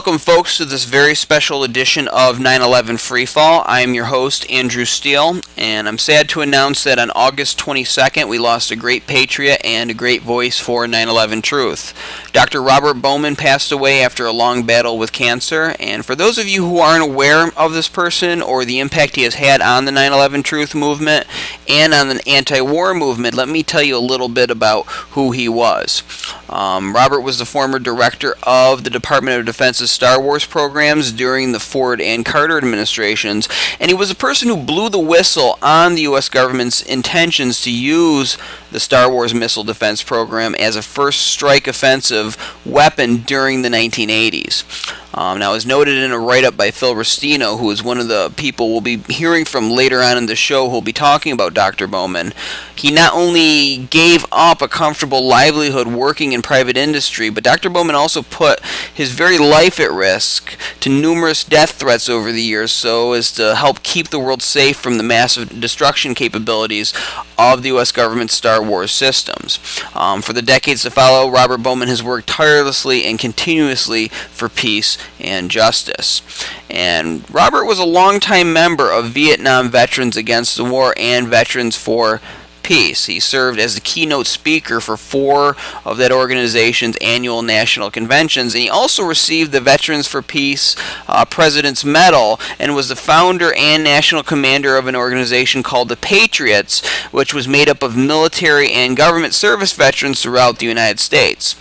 Welcome, folks, to this very special edition of 9 11 Freefall. I am your host, Andrew Steele, and I'm sad to announce that on August 22nd, we lost a great patriot and a great voice for 9 11 Truth. Dr. Robert Bowman passed away after a long battle with cancer, and for those of you who aren't aware of this person or the impact he has had on the 9 11 Truth movement and on the anti war movement, let me tell you a little bit about who he was. Um, Robert was the former director of the Department of Defense's Star Wars programs during the Ford and Carter administrations, and he was a person who blew the whistle on the U.S. government's intentions to use the Star Wars missile defense program as a first strike offensive weapon during the 1980s. Um, now, as noted in a write up by Phil Restino, who is one of the people we'll be hearing from later on in the show who'll be talking about Dr. Bowman, he not only gave up a comfortable livelihood working in private industry, but Dr. Bowman also put his very life at risk to numerous death threats over the years so as to help keep the world safe from the massive destruction capabilities of the U.S. government's Star Wars systems. Um, for the decades to follow, Robert Bowman has worked tirelessly and continuously for peace and justice. And Robert was a longtime member of Vietnam Veterans Against the War and Veterans for Peace. He served as the keynote speaker for four of that organization's annual national conventions, and he also received the Veterans for Peace uh, President's Medal and was the founder and national commander of an organization called the Patriots, which was made up of military and government service veterans throughout the United States.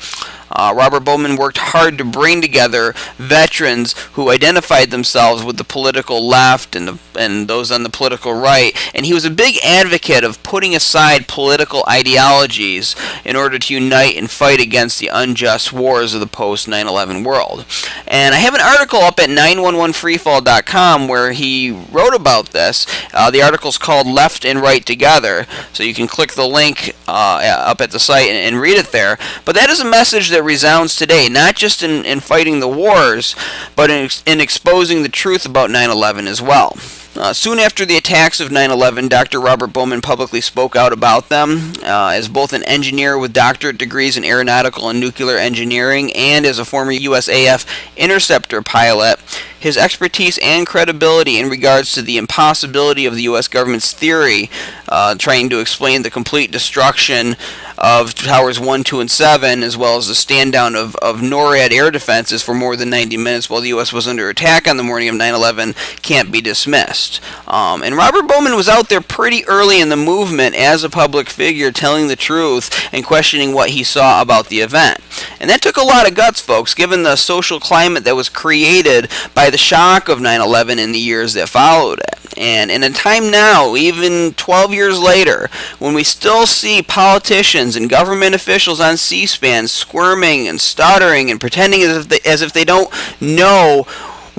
Uh, Robert Bowman worked hard to bring together veterans who identified themselves with the political left and, the, and those on the political right, and he was a big advocate of putting aside political ideologies in order to unite and fight against the unjust wars of the post 9 11 world. And I have an article up at 911freefall.com where he wrote about this. Uh, the article is called Left and Right Together, so you can click the link uh, up at the site and, and read it there. But that is a message that that resounds today, not just in, in fighting the wars, but in, in exposing the truth about 9 11 as well. Uh, soon after the attacks of 9 11, Dr. Robert Bowman publicly spoke out about them. Uh, as both an engineer with doctorate degrees in aeronautical and nuclear engineering and as a former USAF interceptor pilot, his expertise and credibility in regards to the impossibility of the U.S. government's theory, uh, trying to explain the complete destruction of Towers 1, 2, and 7, as well as the stand down of, of NORAD air defenses for more than 90 minutes while the U.S. was under attack on the morning of 9 11 can't be dismissed. Um, and Robert Bowman was out there pretty early in the movement as a public figure, telling the truth and questioning what he saw about the event. And that took a lot of guts, folks, given the social climate that was created by the shock of 9 11 in the years that followed it. And in a time now, even 12 years later, when we still see politicians and government officials on C SPAN squirming and stuttering and pretending as if they, as if they don't know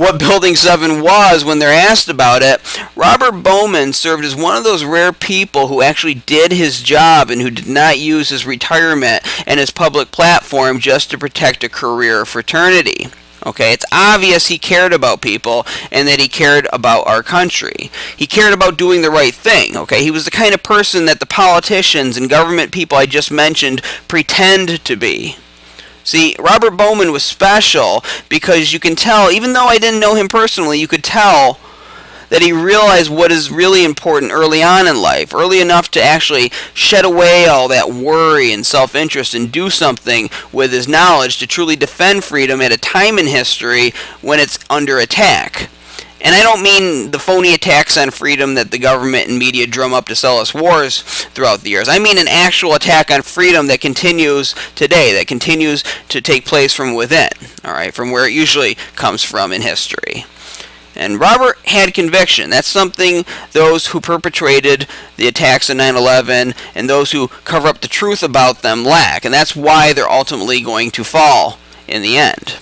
what Building 7 was when they're asked about it, Robert Bowman served as one of those rare people who actually did his job and who did not use his retirement and his public platform just to protect a career fraternity. Okay, it's obvious he cared about people and that he cared about our country. He cared about doing the right thing. Okay, he was the kind of person that the politicians and government people I just mentioned pretend to be. See, Robert Bowman was special because you can tell, even though I didn't know him personally, you could tell that he realized what is really important early on in life, early enough to actually shed away all that worry and self interest and do something with his knowledge to truly defend freedom at a time in history when it's under attack. And I don't mean the phony attacks on freedom that the government and media drum up to sell us wars throughout the years. I mean an actual attack on freedom that continues today, that continues to take place from within, all right, from where it usually comes from in history. And Robert had conviction. That's something those who perpetrated the attacks of 9 11 and those who cover up the truth about them lack. And that's why they're ultimately going to fall in the end.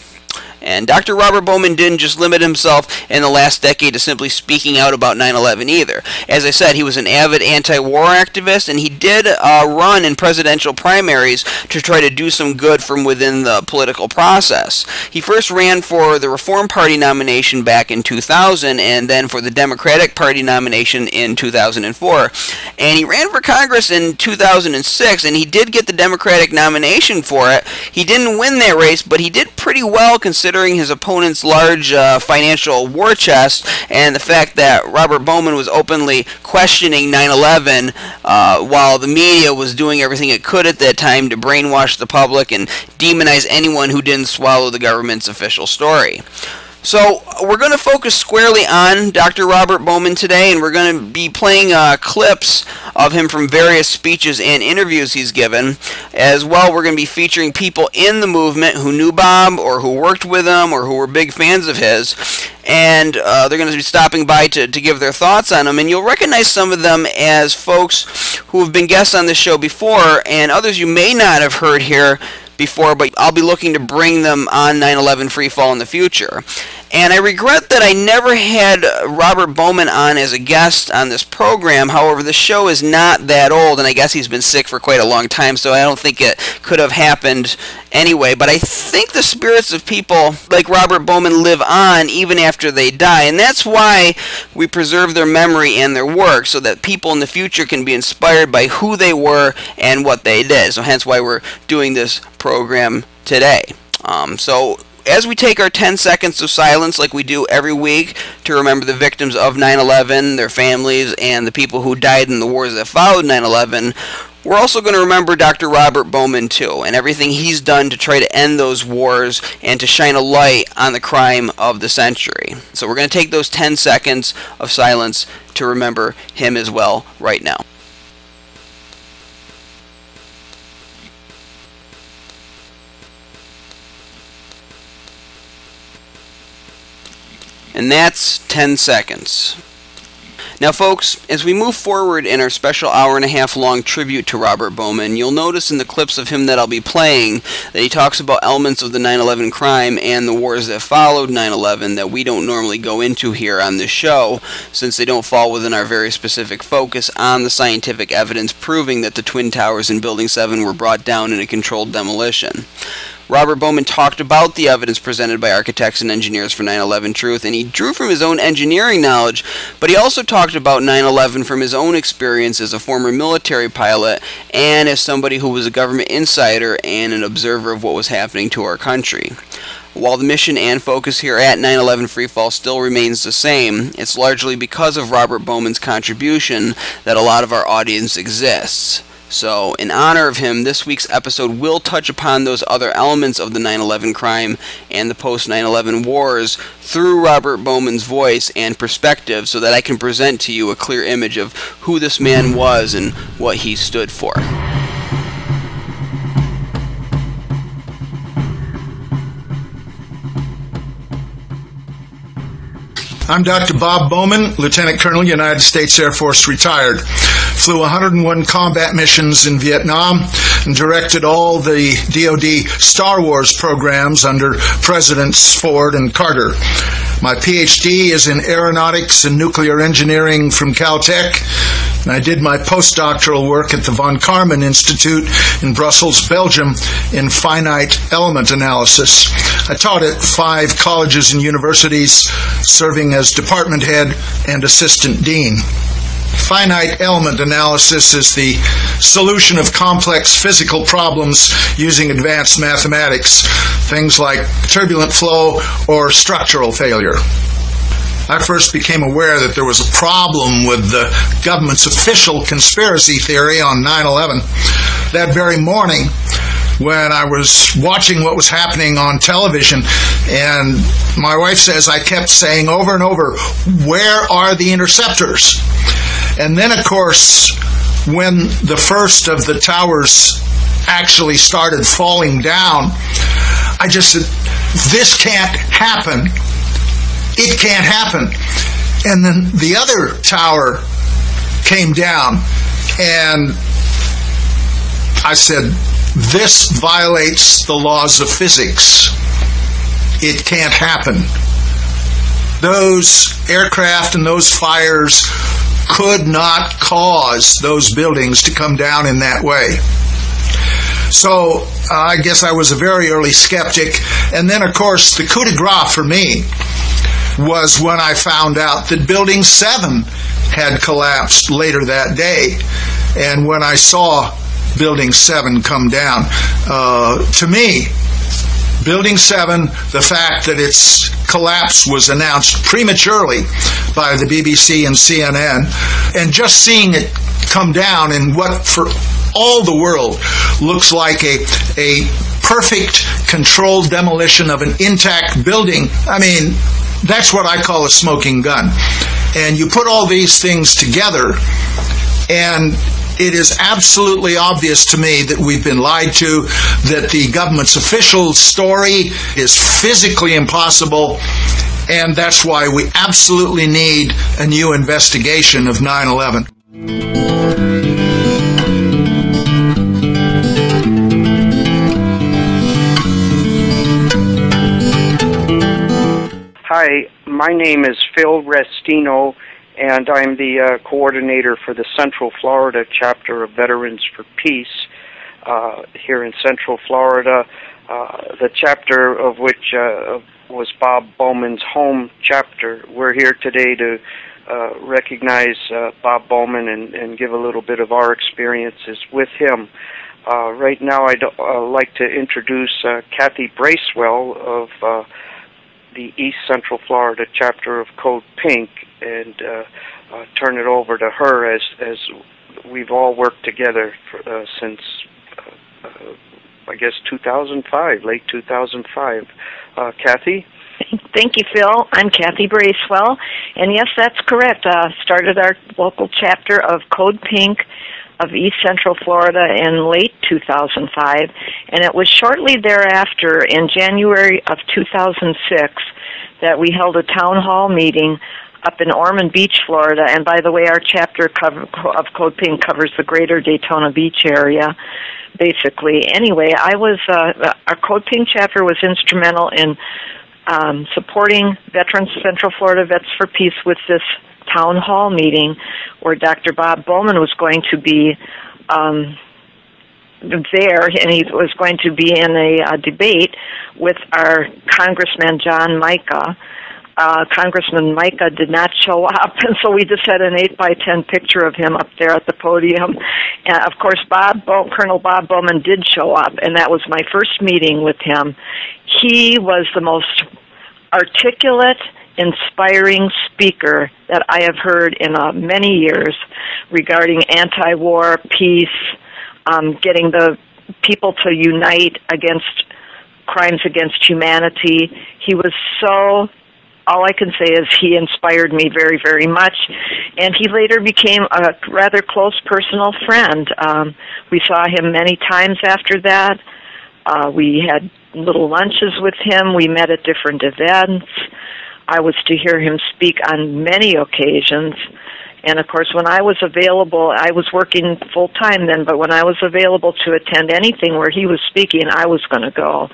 And Dr. Robert Bowman didn't just limit himself in the last decade to simply speaking out about 9 11 either. As I said, he was an avid anti war activist, and he did uh, run in presidential primaries to try to do some good from within the political process. He first ran for the Reform Party nomination back in 2000, and then for the Democratic Party nomination in 2004. And he ran for Congress in 2006, and he did get the Democratic nomination for it. He didn't win that race, but he did pretty well considering considering his opponent's large uh, financial war chest and the fact that Robert Bowman was openly questioning 9 11 uh, while the media was doing everything it could at that time to brainwash the public and demonize anyone who didn't swallow the government's official story. So we're going to focus squarely on Dr. Robert Bowman today, and we're going to be playing uh, clips of him from various speeches and interviews he's given. As well, we're going to be featuring people in the movement who knew Bob, or who worked with him, or who were big fans of his. And uh, they're going to be stopping by to, to give their thoughts on him. And you'll recognize some of them as folks who have been guests on this show before, and others you may not have heard here before, but I'll be looking to bring them on 9/11 Free Fall in the future. And I regret that I never had Robert Bowman on as a guest on this program. However, the show is not that old, and I guess he's been sick for quite a long time, so I don't think it could have happened anyway. But I think the spirits of people like Robert Bowman live on even after they die, and that's why we preserve their memory and their work so that people in the future can be inspired by who they were and what they did. So, hence why we're doing this program today. Um, so as we take our 10 seconds of silence, like we do every week, to remember the victims of 9 11, their families, and the people who died in the wars that followed 9 11, we're also going to remember Dr. Robert Bowman, too, and everything he's done to try to end those wars and to shine a light on the crime of the century. So we're going to take those 10 seconds of silence to remember him as well right now. And that's 10 seconds. Now, folks, as we move forward in our special hour and a half long tribute to Robert Bowman, you'll notice in the clips of him that I'll be playing that he talks about elements of the 9 11 crime and the wars that followed 9 11 that we don't normally go into here on this show, since they don't fall within our very specific focus on the scientific evidence proving that the Twin Towers in Building 7 were brought down in a controlled demolition. Robert Bowman talked about the evidence presented by architects and engineers for 9 11 Truth, and he drew from his own engineering knowledge, but he also talked about 9 11 from his own experience as a former military pilot and as somebody who was a government insider and an observer of what was happening to our country. While the mission and focus here at 9/11 Freefall still remains the same, it's largely because of Robert Bowman's contribution that a lot of our audience exists. So, in honor of him, this week's episode will touch upon those other elements of the 9 11 crime and the post 9 11 wars through Robert Bowman's voice and perspective so that I can present to you a clear image of who this man was and what he stood for. I'm Dr. Bob Bowman, Lieutenant Colonel, United States Air Force, retired. Flew 101 combat missions in Vietnam and directed all the DoD Star Wars programs under Presidents Ford and Carter. My PhD is in aeronautics and nuclear engineering from Caltech, and I did my postdoctoral work at the von Karman Institute in Brussels, Belgium, in finite element analysis. I taught at five colleges and universities, serving as department head and assistant dean. Finite element analysis is the solution of complex physical problems using advanced mathematics, things like turbulent flow or structural failure. I first became aware that there was a problem with the government's official conspiracy theory on 9 11 that very morning when I was watching what was happening on television. And my wife says, I kept saying over and over, Where are the interceptors? And then, of course, when the first of the towers actually started falling down, I just said, This can't happen. It can't happen. And then the other tower came down, and I said, this violates the laws of physics. It can't happen. Those aircraft and those fires could not cause those buildings to come down in that way. So uh, I guess I was a very early skeptic. And then, of course, the coup de grace for me was when I found out that Building 7 had collapsed later that day. And when I saw Building 7 come down. Uh, to me, Building 7, the fact that its collapse was announced prematurely by the BBC and CNN, and just seeing it come down in what for all the world looks like a, a perfect controlled demolition of an intact building. I mean, that's what I call a smoking gun. And you put all these things together, and it is absolutely obvious to me that we've been lied to, that the government's official story is physically impossible, and that's why we absolutely need a new investigation of 9 11. Hi, my name is Phil Restino and I'm the uh, coordinator for the Central Florida chapter of Veterans for Peace uh, here in Central Florida. Uh, the chapter of which uh, was Bob Bowman's home chapter. We're here today to uh, recognize uh, Bob Bowman and, and, give a little bit of our experiences with him. right now, I'd like to introduce Kathy Bracewell of the East Central Florida chapter of Code Pink and uh, uh, turn it over to her as as we've all worked together for, uh, since uh, uh, I guess 2005, late 2005. Uh, Kathy. Thank you, Phil. I'm Kathy Bracewell, and yes, that's correct. Started our local chapter of Code Pink of East Central Florida in late 2005, and it was shortly thereafter, in January of 2006, that we held a town hall meeting up in Ormond Beach, Florida. And by the way, our chapter cover, of Code Pink covers the greater Daytona Beach area, basically. Anyway, I was uh, our Code Pink chapter was instrumental in um, supporting Veterans Central Florida Vets for Peace with this town hall meeting, where Dr. Bob Bowman was going to be. Um, there, and he was going to be in a, a debate with our Congressman John Mica. uh, Congressman Mica did not show up, and so we just had an eight by ten picture of him up there at the podium. And of course, Bob Bo- Colonel Bob Bowman did show up, and that was my first meeting with him. He was the most articulate, inspiring speaker that I have heard in uh, many years regarding anti-war, peace, um, getting the people to unite against crimes against humanity. He was so all I can say is he inspired me very, very much. And he later became a rather close personal friend. Um, we saw him many times after that. Uh, we had little lunches with him. We met at different events. I was to hear him speak on many occasions. And of course, when I was available, I was working full time then, but when I was available to attend anything where he was speaking, I was going to go.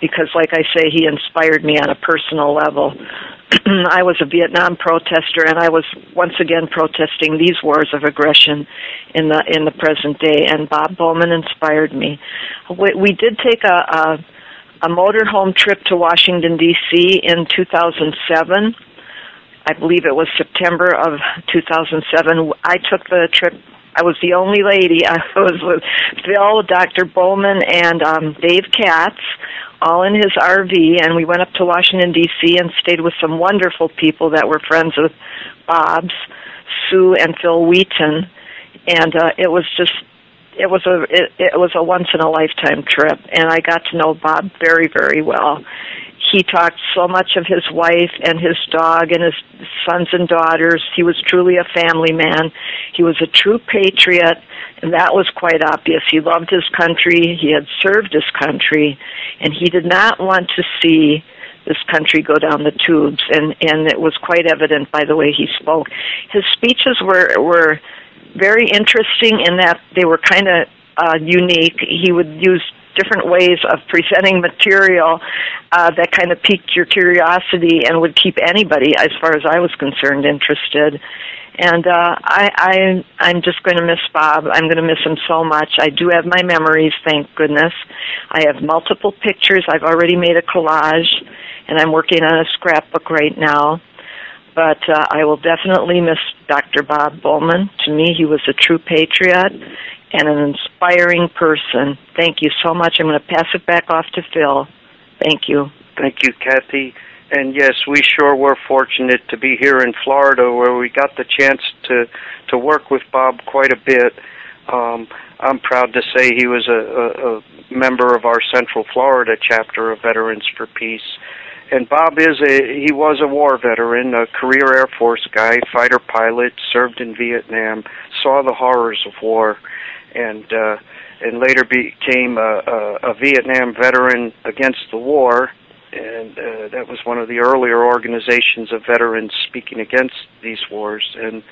Because, like I say, he inspired me on a personal level. I was a Vietnam protester, and I was once again protesting these wars of aggression in the in the present day. And Bob Bowman inspired me. We, we did take a, a a motorhome trip to Washington D.C. in 2007 I believe it was September of 2007. I took the trip. I was the only lady. I was with Phil, Dr. Bowman, and um, Dave Katz, all in his RV, and we went up to Washington D.C. and stayed with some wonderful people that were friends with Bob's, Sue and Phil Wheaton, and uh, it was just it was a it, it was a once in a lifetime trip, and I got to know Bob very very well he talked so much of his wife and his dog and his sons and daughters. He was truly a family man. He was a true patriot, and that was quite obvious. He loved his country. He had served his country, and he did not want to see this country go down the tubes. And and it was quite evident by the way he spoke. His speeches were were very interesting in that they were kind of uh, unique. He would use different ways of presenting material uh, that kind of piqued your curiosity and would keep anybody, as far as I was concerned, interested. And uh, I, I, I'm just going to miss Bob. I'm going to miss him so much. I do have my memories, thank goodness. I have multiple pictures. I've already made a collage, and I'm working on a scrapbook right now. But uh, I will definitely miss Dr. Bob Bowman. To me, he was a true patriot, and an inspiring person. Thank you so much. I'm going to pass it back off to Phil. Thank you. Thank you, Kathy. And yes, we sure were fortunate to be here in Florida where we got the chance to, to work with Bob quite a bit. Um, I'm proud to say he was a, a, a member of our Central Florida chapter of Veterans for Peace. And Bob is a he was a war veteran, a career Air Force guy, fighter pilot, served in Vietnam, saw the horrors of war, and uh, and later became a, a, a Vietnam veteran against the war, and uh, that was one of the earlier organizations of veterans speaking against these wars. And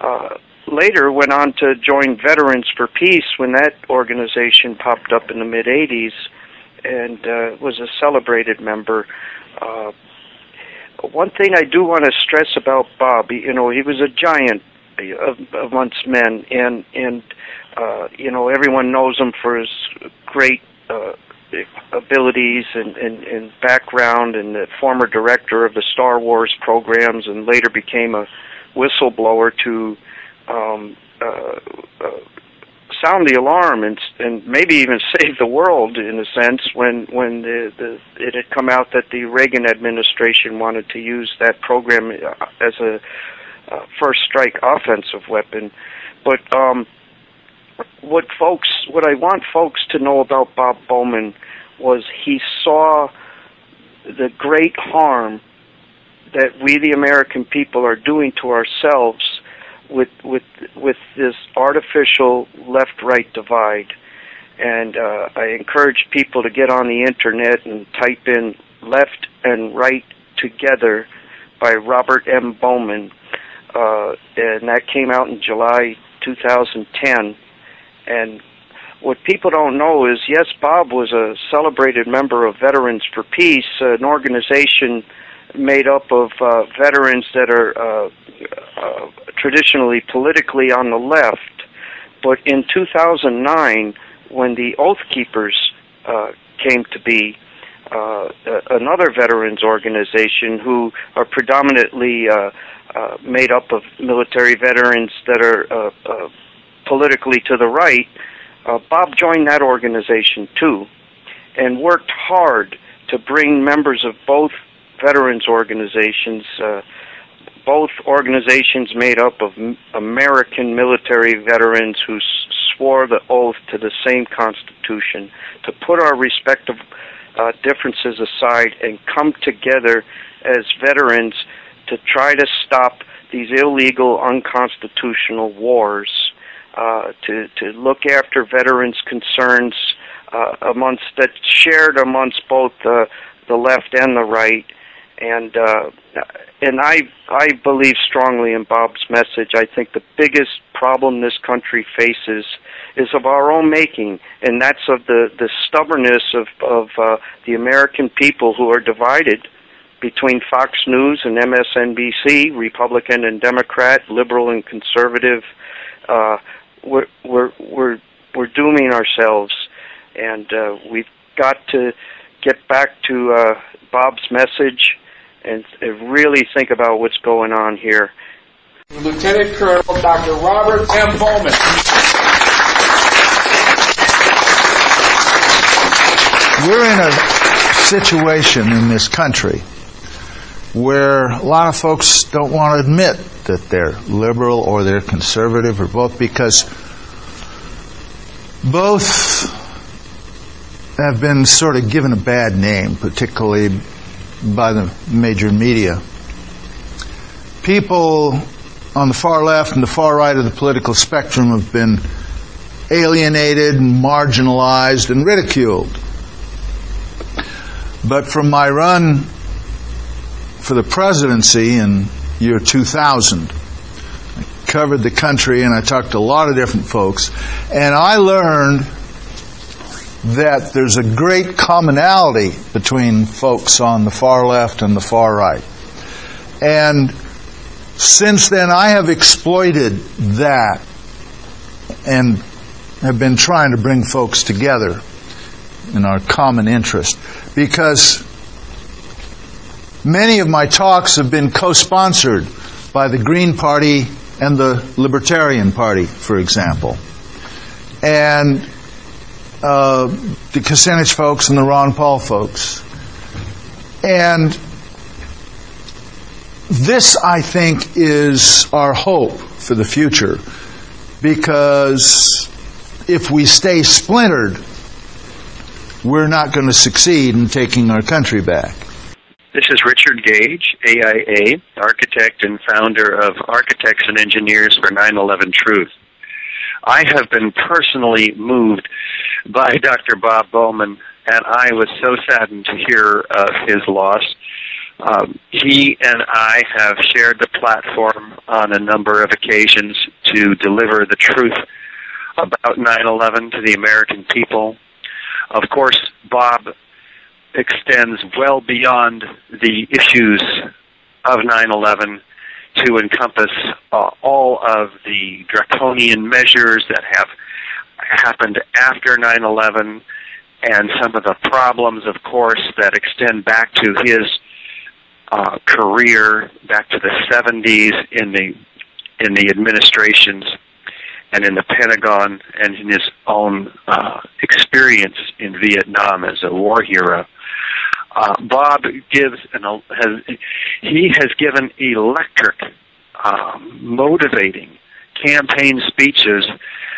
uh, later went on to join Veterans for Peace when that organization popped up in the mid '80s, and uh, was a celebrated member. Uh, one thing I do want to stress about Bob, you know, he was a giant of, amongst men, and and uh, you know everyone knows him for his great uh, abilities and, and, and background, and the former director of the Star Wars programs, and later became a whistleblower to um, uh, uh, sound the alarm and and maybe even save the world in a sense when when the, the it had come out that the Reagan administration wanted to use that program uh, as a uh, first strike offensive weapon. But um what folks what I want folks to know about Bob Bowman was he saw the great harm that we the American people are doing to ourselves with with with this artificial left-right divide. And uh, I encourage people to get on the internet and type in "left and right together" by Robert M. Bowman, uh, and that came out in July 2010. And what people don't know is, yes, Bob was a celebrated member of Veterans for Peace, an organization made up of uh, veterans that are uh, uh, traditionally politically on the left. But in 2009, when the Oath Keepers uh, came to be, uh, another veterans organization who are predominantly uh, uh, made up of military veterans that are uh, uh, politically to the right, uh, Bob joined that organization too and worked hard to bring members of both veterans organizations, uh, both organizations made up of American military veterans who swore the oath to the same Constitution, to put our respective uh, differences aside and come together as veterans to try to stop these illegal, unconstitutional wars, uh, to to look after veterans' concerns uh, amongst that shared amongst both the the left and the right, and uh, and I I believe strongly in Bob's message. I think the biggest problem this country faces is of our own making, and that's of the the stubbornness of of uh, the American people who are divided between Fox News and MSNBC, Republican and Democrat, liberal and conservative. Uh, we're we're we're we're dooming ourselves, and uh, we've got to get back to uh, Bob's message and really think about what's going on here. Lieutenant Colonel Dr. Robert M. Bowman. We're in a situation in this country where a lot of folks don't want to admit that they're liberal or they're conservative or both because both have been sort of given a bad name, particularly by the major media. People on the far left and the far right of the political spectrum have been alienated, marginalized, and ridiculed. But from my run for the presidency in year 2000, I covered the country and I talked to a lot of different folks, and I learned that there's a great commonality between folks on the far left and the far right. And since then, I have exploited that and have been trying to bring folks together in our common interest because many of my talks have been co sponsored by the Green Party and the Libertarian Party, for example. And uh, the Kucinich folks and the Ron Paul folks And this, I think, is our hope for the future because if we stay splintered, we're not going to succeed in taking our country back. This is Richard Gage, AIA, architect and founder of Architects and Engineers for 9-11 Truth. I have been personally moved by Dr. Bob Bowman, and I was so saddened to hear of his loss. Um, he and I have shared the platform on a number of occasions to deliver the truth about 9-11 to the American people. Of course, Bob extends well beyond the issues of 9-11 to encompass uh, all of the draconian measures that have happened after 9-11 and some of the problems, of course, that extend back to his uh, career, back to the 70s in the in the administrations and in the Pentagon and in his own uh, experience in Vietnam as a war hero. Uh, Bob gives an has he has given electric, um, motivating campaign speeches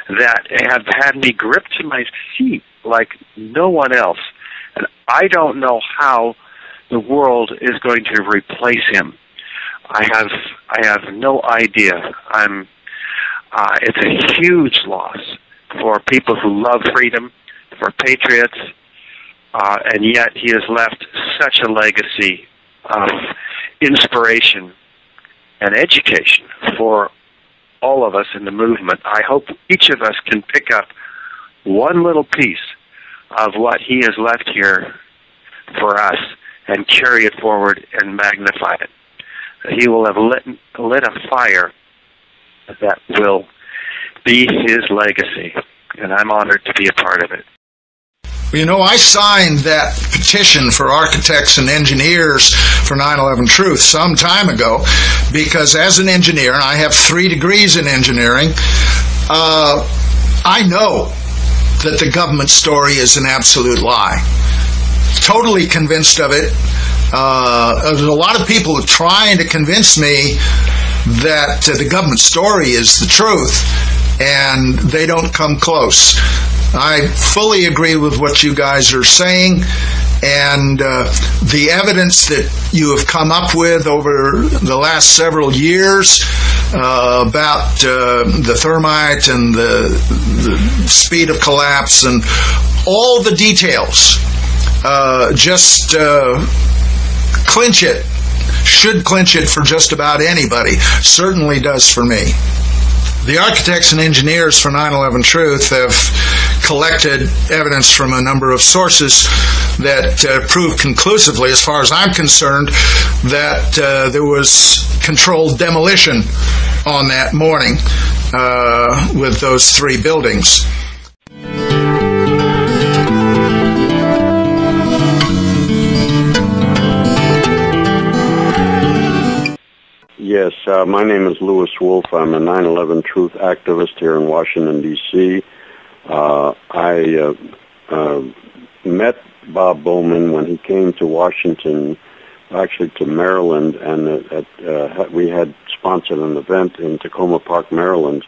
that have had me gripped to my seat like no one else, and I don't know how the world is going to replace him. I have I have no idea. I'm uh, it's a huge loss for people who love freedom, for patriots, uh, and yet he has left such a legacy of inspiration and education for all of us in the movement. I hope each of us can pick up one little piece of what he has left here for us and carry it forward and magnify it. He will have lit, lit a fire that will be his legacy, and I'm honored to be a part of it. You know, I signed that petition for architects and engineers for 9-11 Truth some time ago because as an engineer, and I have three degrees in engineering, uh, I know that the government story is an absolute lie. Totally convinced of it. Uh, there's a lot of people trying to convince me that uh, the government story is the truth, and they don't come close. I fully agree with what you guys are saying, and uh, the evidence that you have come up with over the last several years uh, about uh, the thermite and the, the, speed of collapse and all the details uh, just uh, clinch it, should clinch it for just about anybody, certainly does for me. The architects and engineers for 9-11 Truth have collected evidence from a number of sources that uh, prove conclusively, as far as I'm concerned, that uh, there was controlled demolition on that morning uh, with those three buildings. Yes, uh, my name is Lewis Wolf. I'm a 9/11 Truth activist here in Washington D.C. Uh, I uh, uh, met Bob Bowman when he came to Washington, actually to Maryland, and at, uh, we had sponsored an event in Takoma Park, Maryland,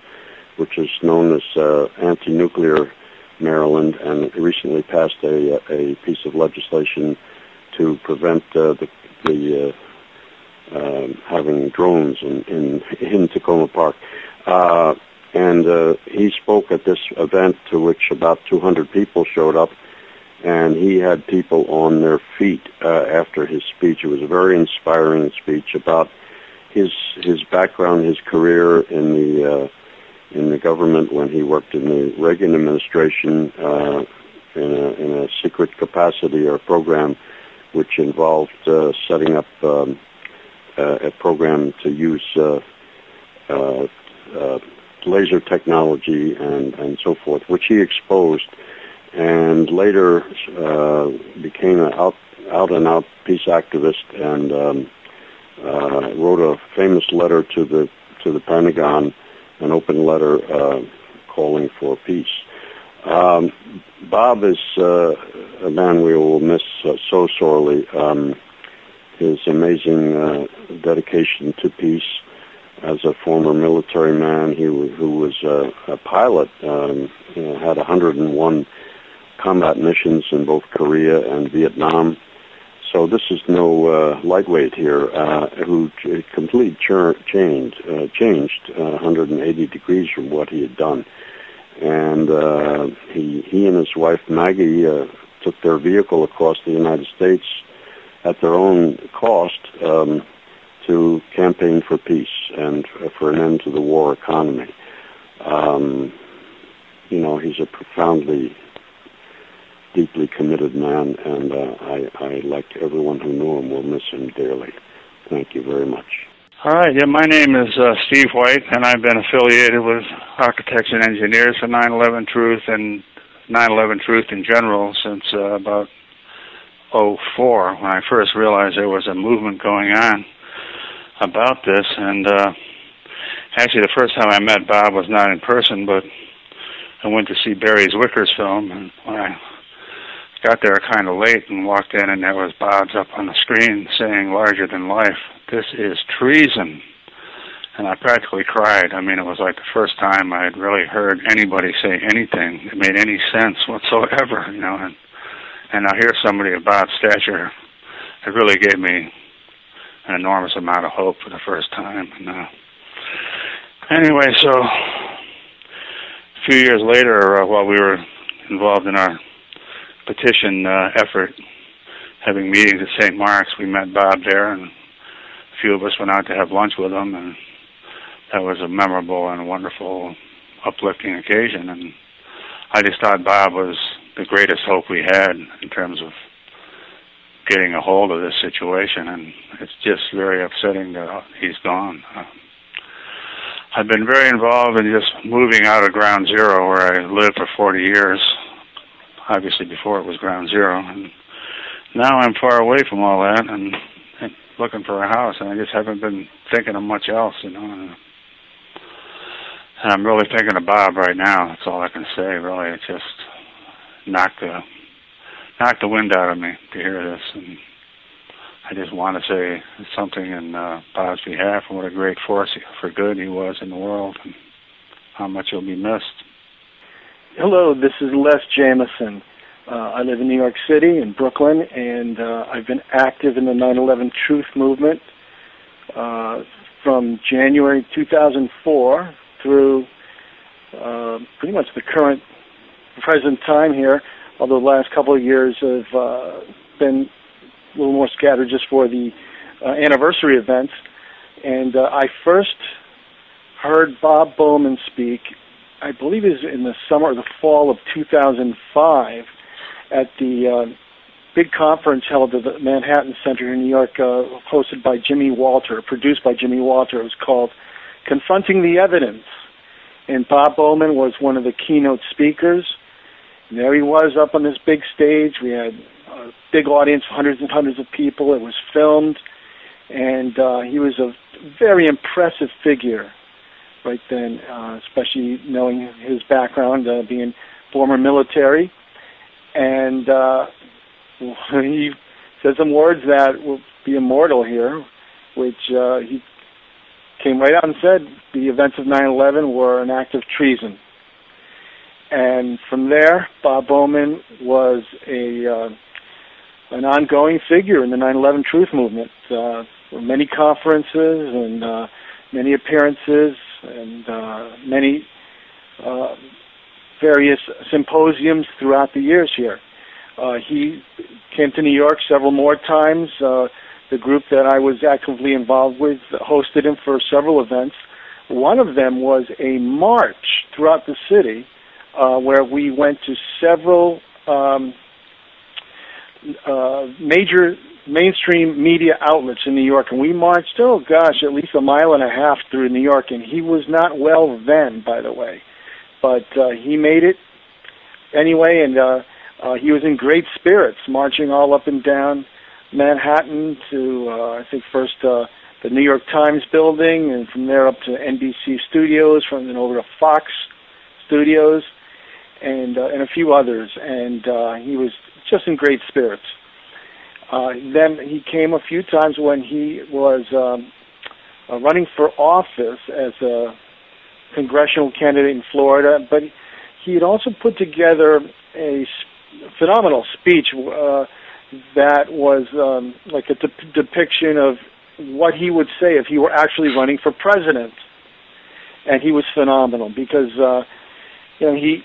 which is known as uh, Anti-Nuclear Maryland, and recently passed a, a piece of legislation to prevent uh, the, the uh, um, having drones in, in, in Takoma Park. Uh, and uh, he spoke at this event to which about 200 people showed up, and he had people on their feet uh, after his speech. It was a very inspiring speech about his his background, his career in the uh, in the government when he worked in the Reagan administration uh, in, a, in a secret capacity or program, which involved uh, setting up. Um, uh, a program to use uh, uh, laser technology and, and so forth, which he exposed and later became an out, out and out peace activist and um, wrote a famous letter to the to the Pentagon, an open letter uh, calling for peace. Um, Bob is uh, a man we will miss uh, so sorely. Um, his amazing uh, dedication to peace. As a former military man, he who was a, a pilot, um, you know, had 101 combat missions in both Korea and Vietnam. So this is no uh, lightweight here, uh, who completely ch- changed, uh, changed 180 degrees from what he had done. And uh, he, he and his wife Maggie uh, took their vehicle across the United States at their own cost um, to campaign for peace and for an end to the war economy. Um, you know, he's a profoundly deeply committed man, and uh, I, I, like everyone who knew him, will miss him dearly. Thank you very much. All right. Yeah, my name is uh, Steve White, and I've been affiliated with Architects and Engineers for 9/11 Truth and 9/11 Truth in general since uh, about 04, when I first realized there was a movement going on about this. And uh, actually, the first time I met Bob was not in person, but I went to see Barrie's Zwicker's film, and when I got there kind of late and walked in, and there was Bob's up on the screen saying "larger than life." This is treason, and I practically cried. I mean, it was like the first time I had really heard anybody say anything that made any sense whatsoever. You know, and and I hear somebody of Bob's stature. It really gave me an enormous amount of hope for the first time. And uh, anyway, so a few years later, uh, while we were involved in our petition uh, effort, having meetings at St. Mark's. We met Bob there, and a few of us went out to have lunch with him, and that was a memorable and wonderful, uplifting occasion. And I just thought Bob was the greatest hope we had in terms of getting a hold of this situation, and it's just very upsetting that he's gone. Uh, I've been very involved in just moving out of Ground Zero, where I lived for 40 years, obviously before it was ground zero. And now I'm far away from all that and, and looking for a house, and I just haven't been thinking of much else, you know. And, and I'm really thinking of Bob right now. That's all I can say. Really, it just knocked the knocked the wind out of me to hear this, and I just want to say something in uh, Bob's behalf and what a great force for good he was in the world, and how much he'll be missed. Hello, this is Les Jamieson. Uh, I live in New York City, in Brooklyn, and uh, I've been active in the 9/11 Truth Movement uh, from January 2004 through uh, pretty much the current present time here. Although the last couple of years have uh, been a little more scattered just for the uh, anniversary events. And I first heard Bob Bowman speak I believe is in the summer or the fall of 2005 at the uh, big conference held at the Manhattan Center in New York, uh, hosted by Jimmy Walter, produced by Jimmy Walter. It was called Confronting the Evidence. And Bob Bowman was one of the keynote speakers. And there he was up on this big stage. We had a big audience, hundreds and hundreds of people. It was filmed. And uh, he was a very impressive figure right then, uh, especially knowing his background, uh, being former military. And uh, he said some words that will be immortal here, which uh, he came right out and said the events of 9/11 were an act of treason. And from there, Bob Bowman was a uh, an ongoing figure in the 9/11 Truth movement. Uh, many conferences and uh, many appearances and uh, many uh, various symposiums throughout the years here. Uh, he came to New York several more times. Uh, the group that I was actively involved with hosted him for several events. One of them was a march throughout the city uh, where we went to several um, uh, major mainstream media outlets in New York, and we marched, oh gosh, at least a mile and a half through New York, and he was not well then, by the way, but uh, he made it anyway, and uh, uh, he was in great spirits, marching all up and down Manhattan to, uh, I think, first uh, the New York Times building, and from there up to NBC Studios, from then over to Fox Studios, and uh, and a few others, and uh, he was just in great spirits. Uh, then he came a few times when he was um, uh, running for office as a congressional candidate in Florida, but he had also put together a phenomenal speech uh, that was um, like a de- depiction of what he would say if he were actually running for president. And he was phenomenal because uh, you know he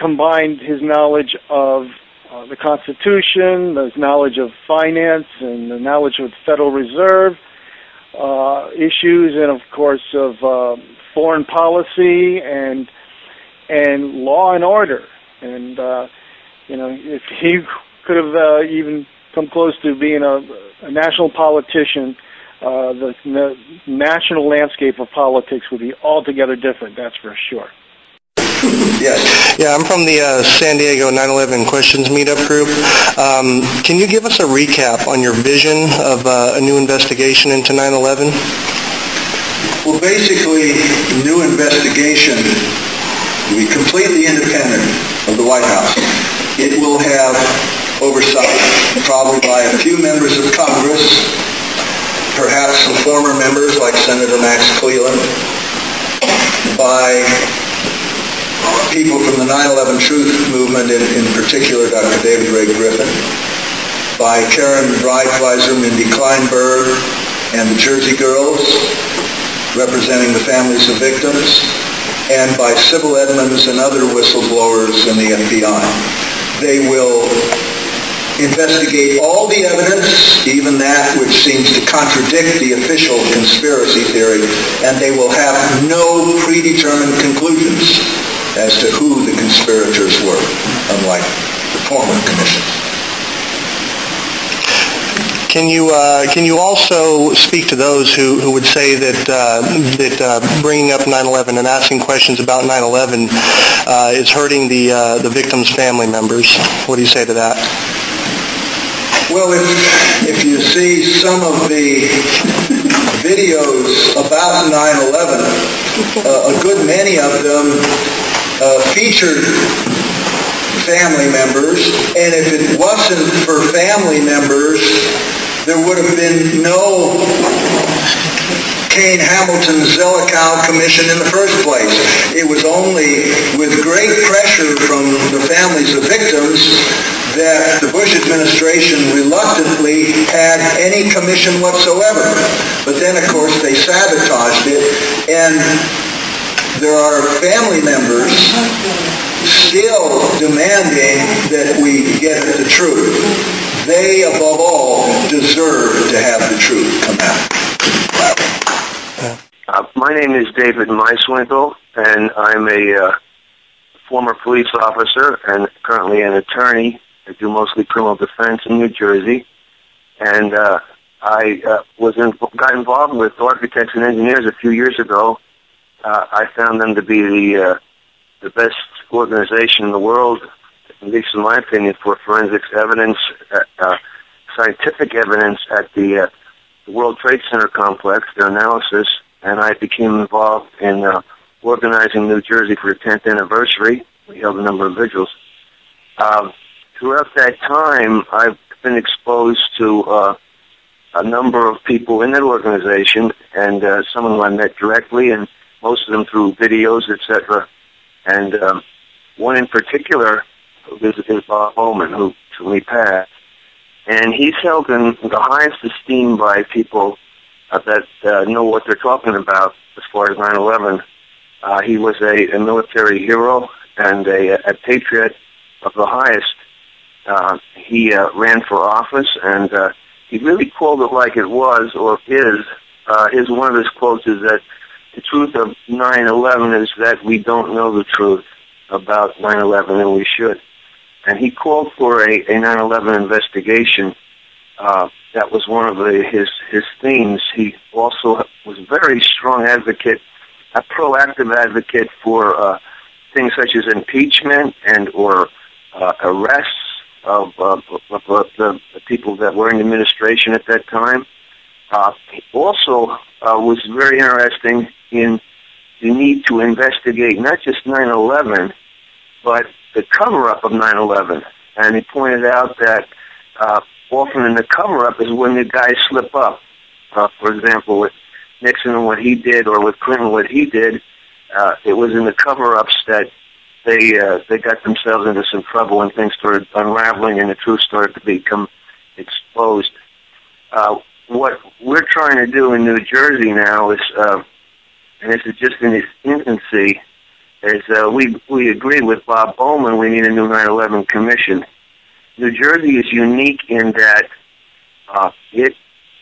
combined his knowledge of uh, the Constitution, his knowledge of finance, and the knowledge of the Federal Reserve uh, issues, and of course of uh, foreign policy and and law and order. And uh, you know, if he could have uh, even come close to being a, a national politician, uh, the, the national landscape of politics would be altogether different. That's for sure. Yes. Yeah, I'm from the uh, San Diego 9/11 Questions Meetup group. Um, can you give us a recap on your vision of uh, a new investigation into 9/11? Well, basically, new investigation will be completely independent of the White House. It will have oversight, probably by a few members of Congress, perhaps some former members like Senator Max Cleland, by people from the 9-11 Truth Movement, in, in particular Dr. David Ray Griffin, by Karen Breitweiser, Mindy Kleinberg, and the Jersey Girls, representing the families of victims, and by Sibel Edmonds and other whistleblowers in the FBI. They will investigate all the evidence, even that which seems to contradict the official conspiracy theory, and they will have no predetermined conclusions as to who the conspirators were, unlike the former commission. Can you uh, can you also speak to those who, who would say that uh, that uh, bringing up 9/11 and asking questions about 9/11 uh, is hurting the uh, the victims' family members? What do you say to that? Well, if if you see some of the videos about 9/11, uh, a good many of them Uh, featured family members, and if it wasn't for family members, there would have been no Kean Hamilton Zelikow Commission in the first place. It was only with great pressure from the families of victims that the Bush administration reluctantly had any commission whatsoever. But then, of course, they sabotaged it, and there are family members still demanding that we get the truth. They, above all, deserve to have the truth come out. Uh, my name is David Meiswinkle, and I'm a uh, former police officer and currently an attorney. I do mostly criminal defense in New Jersey, and uh, I uh, was in, got involved with architects and engineers a few years ago. Uh, I found them to be the uh, the best organization in the world, at least in my opinion, for forensics evidence, uh, uh, scientific evidence at the, uh, the World Trade Center complex, their analysis, and I became involved in uh, organizing New Jersey for the 10th anniversary. We held a number of vigils. Um, throughout that time, I've been exposed to uh, a number of people in that organization, and uh, some of I met directly, and most of them through videos, etc. And um, one in particular is, is Bob Bowman, who recently passed. And he's held in the highest esteem by people uh, that uh, know what they're talking about as far as 9/11. Uh, he was a, a military hero and a, a patriot of the highest. Uh, he uh, ran for office, and uh, he really called it like it was, or is. Uh, his one of his quotes is that the truth of 9/11 is that we don't know the truth about 9/11, and we should. And he called for a, a 9/11 investigation. Uh, that was one of the, his his themes. He also was a very strong advocate, a proactive advocate for uh, things such as impeachment and or uh, arrests of, uh, of, of the, people that were in administration at that time. Uh, also uh, was very interesting in the need to investigate not just 9/11, but the cover-up of 9/11. And he pointed out that uh, often in the cover-up is when the guys slip up. Uh, for example, with Nixon and what he did, or with Clinton what he did, uh, it was in the cover-ups that they uh, they got themselves into some trouble and things started unraveling and the truth started to become exposed. Uh, what we're trying to do in New Jersey now is, uh, and this is just in its infancy, is uh, we we agree with Bob Bowman we need a new 9/11 commission. New Jersey is unique in that uh, it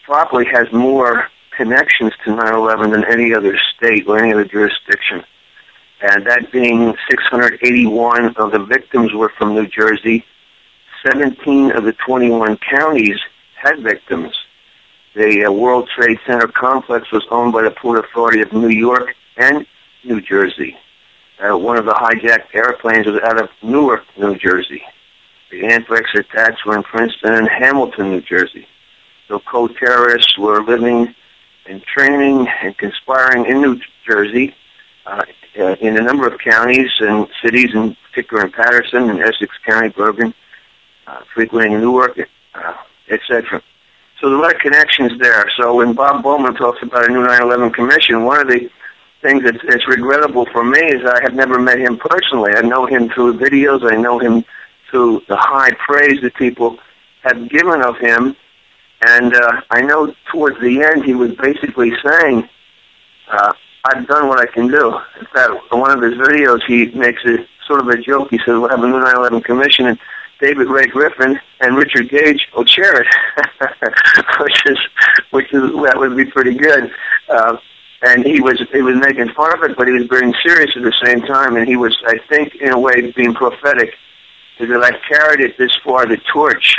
probably has more connections to 9/11 than any other state or any other jurisdiction and that being 681 of the victims were from New Jersey. 17 of the 21 counties had victims. The uh, World Trade Center complex was owned by the Port Authority of New York and New Jersey. Uh, one of the hijacked airplanes was out of Newark, New Jersey. The anthrax attacks were in Princeton and Hamilton, New Jersey. So co-terrorists were living and training and conspiring in New Jersey uh, uh, in a number of counties and cities, in particular in Paterson and Essex County, Bergen, uh, frequenting Newark, uh, etc. So there are connections there. So when Bob Bowman talks about a new 9/11 commission, one of the things that's, that's regrettable for me is I have never met him personally. I know him through videos. I know him through the high praise that people have given of him. And uh, I know towards the end he was basically saying, uh, I've done what I can do. In fact, one of his videos, he makes a sort of a joke. He says, we'll have a new 9-11 commission, and David Ray Griffin and Richard Gage will chair it, which is, which is, that would be pretty good. Uh, and he was, he was making fun of it, but he was being serious at the same time, and he was, I think, in a way, being prophetic, because I've carried it this far, the torch,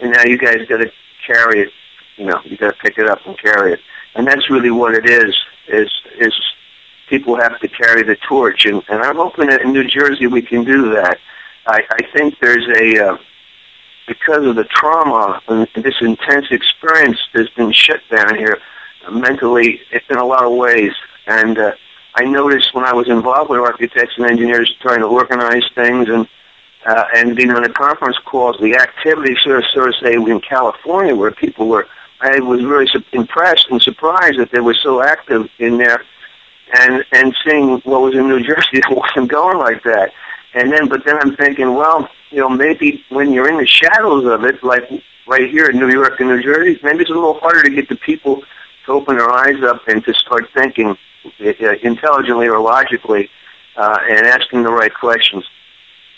and now you guys got to carry it, you know, you got to pick it up and carry it. And that's really what it is is is people have to carry the torch, and, and I'm hoping that in New Jersey we can do that. I, I think there's a uh, because of the trauma and this intense experience that's been shut down here mentally in a lot of ways, and uh, I noticed when I was involved with architects and engineers trying to organize things and uh, and being on the conference calls, the activity sort of sort of say in California where people were I was really impressed and surprised that they were so active in there, and and seeing what was in New Jersey, it wasn't going like that. And then, but then I'm thinking, well, you know, maybe when you're in the shadows of it, like right here in New York and New Jersey, maybe it's a little harder to get the people to open their eyes up and to start thinking uh, intelligently or logically uh, and asking the right questions.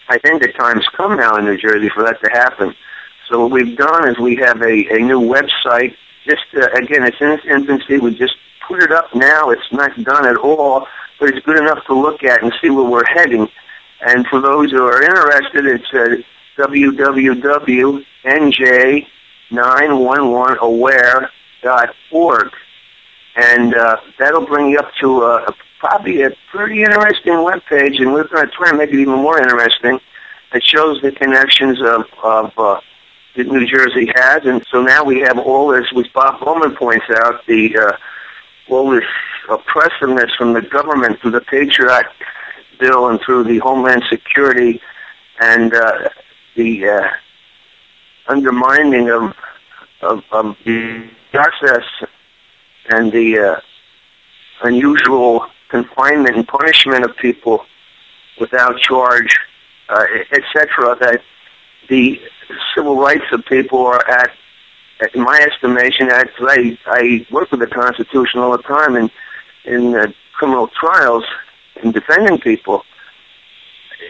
I think the time's come now in New Jersey for that to happen. So what we've done is we have a, a new website. Just uh, again, it's in its infancy. We just put it up now. It's not done at all, but it's good enough to look at and see where we're heading. And for those who are interested, it's uh, www.nj911aware.org, and uh, that'll bring you up to uh, probably a pretty interesting web page. And we're going to try and make it even more interesting. It shows the connections of, of uh, that New Jersey has, and so now we have all this, which Bob Bowman points out, the uh, all this oppressiveness from the government through the Patriot Bill and through the Homeland Security and uh, the uh, undermining of, of, of the process and the uh, unusual confinement and punishment of people without charge, uh, etc. That the civil rights of people are at, in my estimation, at, I, I work with the Constitution all the time in, in uh, criminal trials and defending people.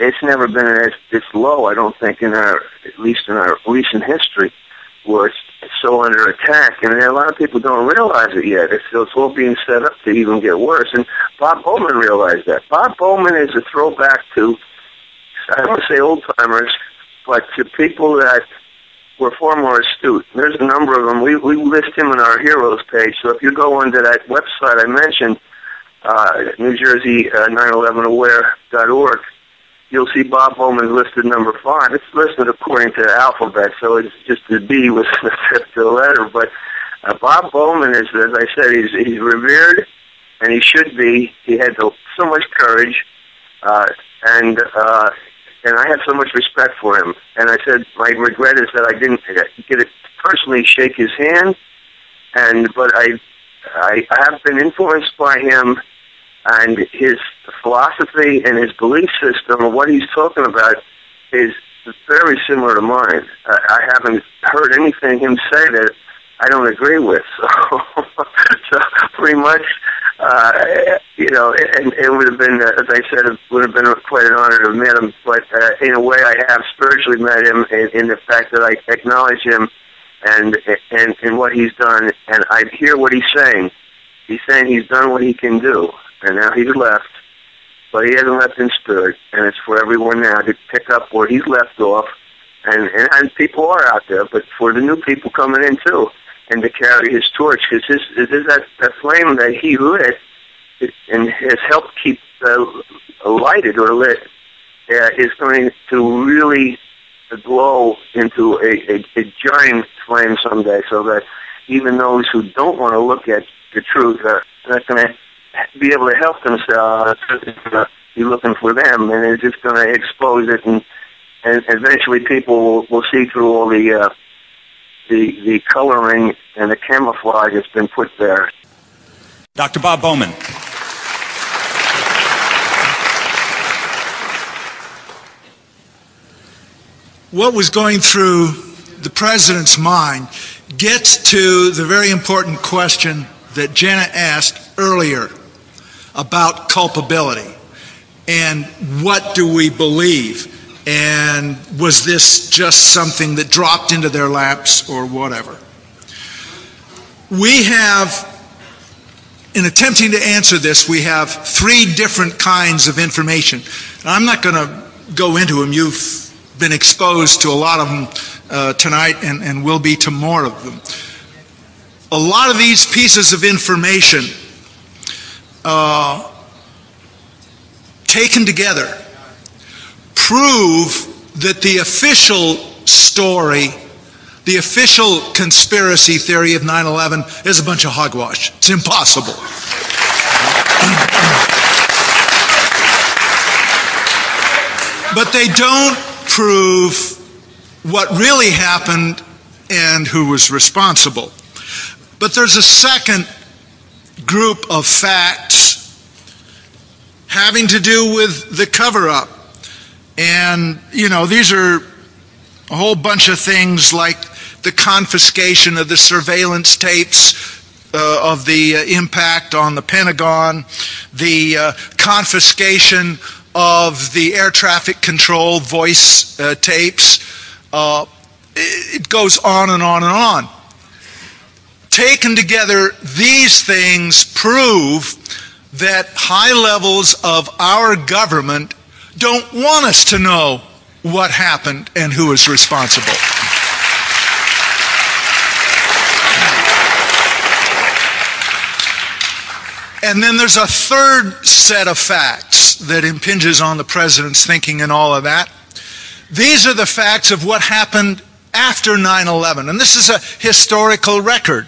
It's never been as this low, I don't think, in our, at least in our recent history, where it's so under attack. And a lot of people don't realize it yet. It's, it's all being set up to even get worse. And Bob Bowman realized that. Bob Bowman is a throwback to, I don't say old timers, but to people that were far more astute. There's a number of them. We, we list him in our heroes page. So if you go onto that website I mentioned, uh, New Jersey uh, 911aware.org, you'll see Bob Bowman listed number five. It's listed according to the alphabet, so it's just the B was the fifth letter. But uh, Bob Bowman is, as I said, he's he's revered, and he should be. He had so much courage, uh, and uh, and I have so much respect for him. And I said, my regret is that I didn't get to personally shake his hand, and but I, I, I have been influenced by him and his philosophy and his belief system and what he's talking about is very similar to mine. I, I haven't heard anything him say that I don't agree with. So, so pretty much, uh, you know, and it would have been, uh, as I said, it would have been quite an honor to have met him. But uh, in a way, I have spiritually met him in, in the fact that I acknowledge him and and and what he's done, and I hear what he's saying. He's saying he's done what he can do, and now he's left, but he hasn't left in spirit, and it's for everyone now to pick up where he's left off. And, and and people are out there, but for the new people coming in too, and to carry his torch, because his, his that that flame that he lit, and has helped keep uh, lighted or lit, uh, is going to really glow into a, a, a giant flame someday, so that even those who don't want to look at the truth are not going to be able to help themselves. Be looking for them, and they're just going to expose it, and and eventually people will, will see through all the uh, the the coloring and the camouflage that's been put there. Dr. Bob Bowman. What was going through the president's mind gets to the very important question that Janet asked earlier about culpability and what do we believe and was this just something that dropped into their laps or whatever. We have, in attempting to answer this, we have three different kinds of information. I'm not going to go into them. You've been exposed to a lot of them uh, tonight and, and will be to more of them. A lot of these pieces of information uh, taken together prove that the official story, the official conspiracy theory of 9 11 is a bunch of hogwash. It's impossible. but they don't prove what really happened and who was responsible. But there's a second group of facts having to do with the cover up. And, you know, these are a whole bunch of things like the confiscation of the surveillance tapes uh, of the uh, impact on the Pentagon, the uh, confiscation of the air traffic control voice uh, tapes. Uh, it goes on and on and on. Taken together, these things prove that high levels of our government don't want us to know what happened and who is responsible. And then there's a third set of facts that impinges on the president's thinking and all of that. These are the facts of what happened after 9 11. And this is a historical record.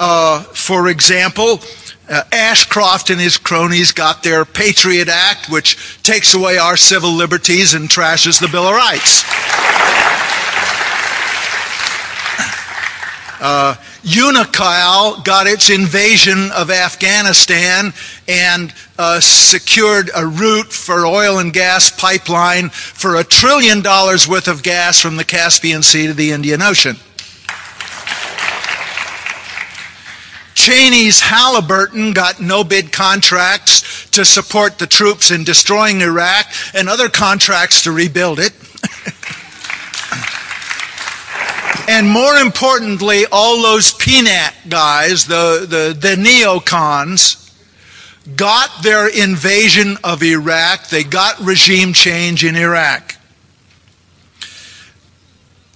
Uh, for example, uh, Ashcroft and his cronies got their Patriot Act, which takes away our civil liberties and trashes the Bill of Rights. Uh, Unocal got its invasion of Afghanistan and uh, secured a route for oil and gas pipeline for a trillion dollars worth of gas from the Caspian Sea to the Indian Ocean. Cheney's Halliburton got no bid contracts to support the troops in destroying Iraq and other contracts to rebuild it. And more importantly, all those PNAC guys, the, the, the neocons, got their invasion of Iraq, they got regime change in Iraq.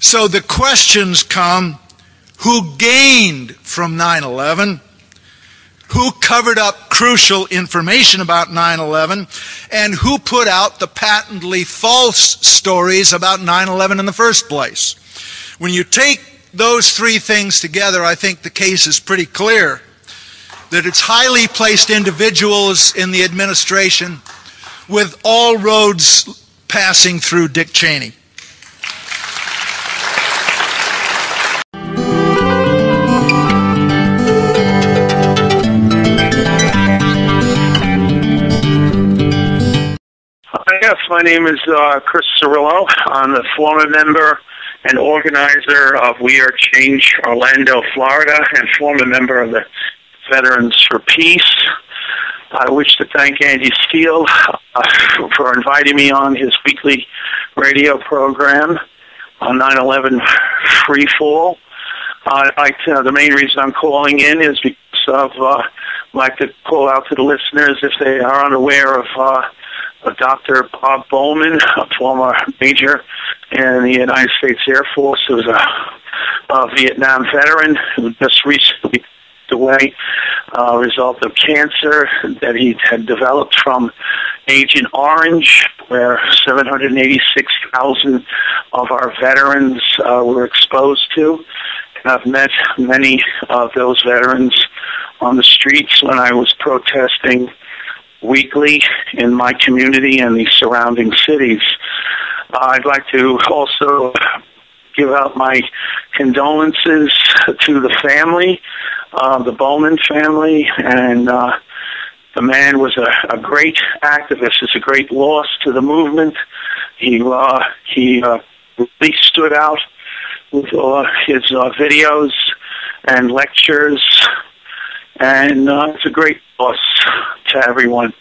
So the questions come who gained from 9 11, who covered up crucial information about 9 11, and who put out the patently false stories about 9 11 in the first place. When you take those three things together, I think the case is pretty clear that it's highly placed individuals in the administration with all roads passing through Dick Cheney. Yes, my name is uh, Chris Cirillo. I'm a former member and organizer of We Are Change Orlando, Florida, and former member of the Veterans for Peace. I wish to thank Andy Steele uh, for inviting me on his weekly radio program on 9/11 Free Fall. Uh, I, uh, the main reason I'm calling in is because of uh, like to call out to the listeners if they are unaware of uh, Dr. Bob Bowman, a former major in the United States Air Force, who was a, a Vietnam veteran who just recently passed away uh, result of cancer that he had developed from Agent Orange, where 786,000 of our veterans uh, were exposed to. And I've met many of those veterans on the streets when I was protesting weekly in my community and the surrounding cities. I'd like to also give out my condolences to the family, uh, the Bowman family, and uh, the man was a, a great activist. It's a great loss to the movement. He uh, he uh, really stood out with uh, his uh, videos and lectures, and uh, it's a great loss to everyone.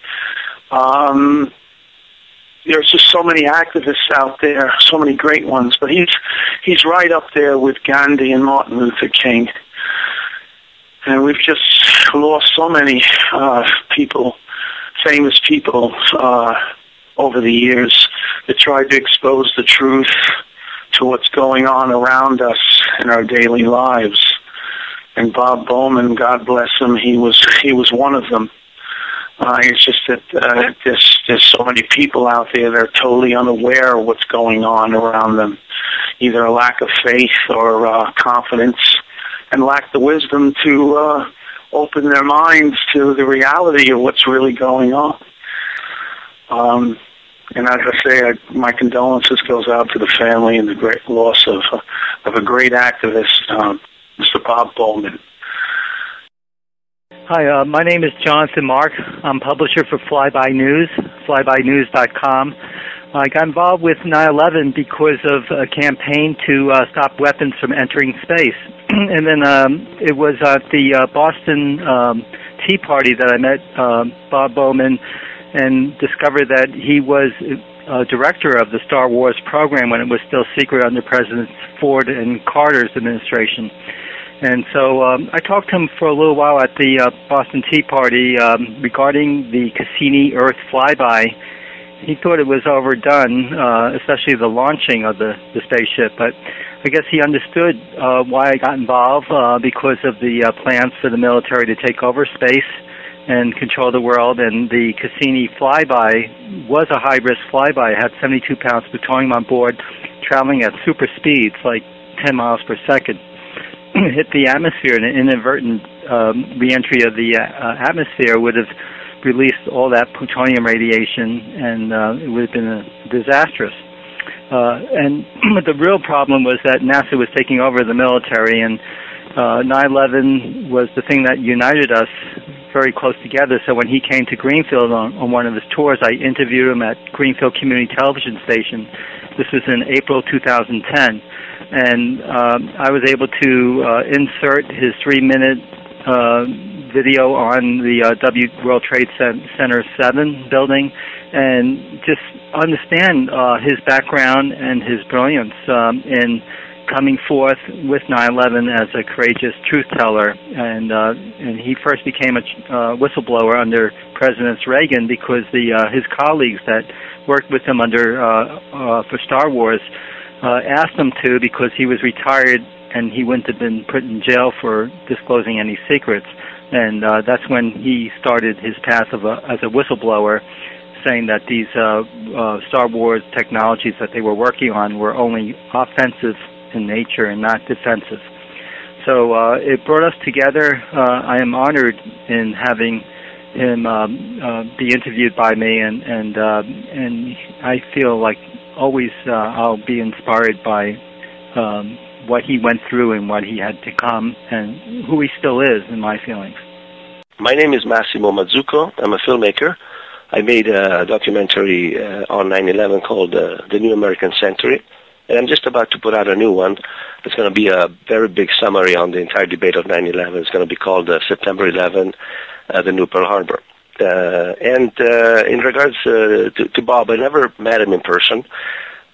Um, there's just so many activists out there, so many great ones, but he's he's right up there with Gandhi and Martin Luther King. And we've just lost so many uh, people, famous people, uh, over the years that tried to expose the truth to what's going on around us in our daily lives. And Bob Bowman, God bless him, he was he was one of them. Uh, it's just that uh, there's there's so many people out there that are totally unaware of what's going on around them, either a lack of faith or uh, confidence, and lack the wisdom to uh, open their minds to the reality of what's really going on. Um, and as I say, I, my condolences goes out to the family and the great loss of uh, of a great activist, um, Mr. Bob Bowman. Hi, uh, my name is Jonathan Mark. I'm publisher for Flyby News, flybynews.com. I got involved with 9/11 because of a campaign to uh, stop weapons from entering space, and then um, it was at the uh, Boston um, Tea Party that I met uh, Bob Bowman and discovered that he was uh, director of the Star Wars program when it was still secret under Presidents Ford and Carter's administration. And so um, I talked to him for a little while at the uh, Boston Tea Party um, regarding the Cassini Earth flyby. He thought it was overdone, uh, especially the launching of the, the spaceship. But I guess he understood uh, why I got involved uh, because of the uh, plans for the military to take over space and control the world. And the Cassini flyby was a high-risk flyby. It had 72 pounds plutonium on board, traveling at super speeds, like 10 miles per second. hit the atmosphere, and an inadvertent um, reentry of the uh, atmosphere would have released all that plutonium radiation, and uh, it would have been disastrous. Uh, and the real problem was that NASA was taking over the military, and uh, 9/11 was the thing that united us very close together. So when he came to Greenfield on, on one of his tours, I interviewed him at Greenfield Community Television Station. This was in April 2010 and um, I was able to uh, insert his three-minute uh, video on the uh, W World Trade Center 7 building, and just understand uh, his background and his brilliance um, in coming forth with 9/11 as a courageous truth teller, and uh, and he first became a uh, whistleblower under President Reagan because the uh, his colleagues that worked with him under uh, uh, for Star Wars uh, asked him to because he was retired and he wouldn't have been put in jail for disclosing any secrets. And uh, that's when he started his path of a, as a whistleblower, saying that these uh, uh, Star Wars technologies that they were working on were only offensive in nature and not defensive. So uh, it brought us together. Uh, I am honored in having him um, uh, be interviewed by me, and and uh, and I feel like always uh, I'll be inspired by um, what he went through and what he had to come, and who he still is in my feelings. My name is Massimo Mazzucco. I'm a filmmaker. I made a documentary uh, on 9/11 called uh, "The New American Century." And I'm just about to put out a new one. It's going to be a very big summary on the entire debate of 9/11. It's going to be called uh, September 11, uh, the New Pearl Harbor. Uh, and uh, in regards uh, to, to Bob, I never met him in person.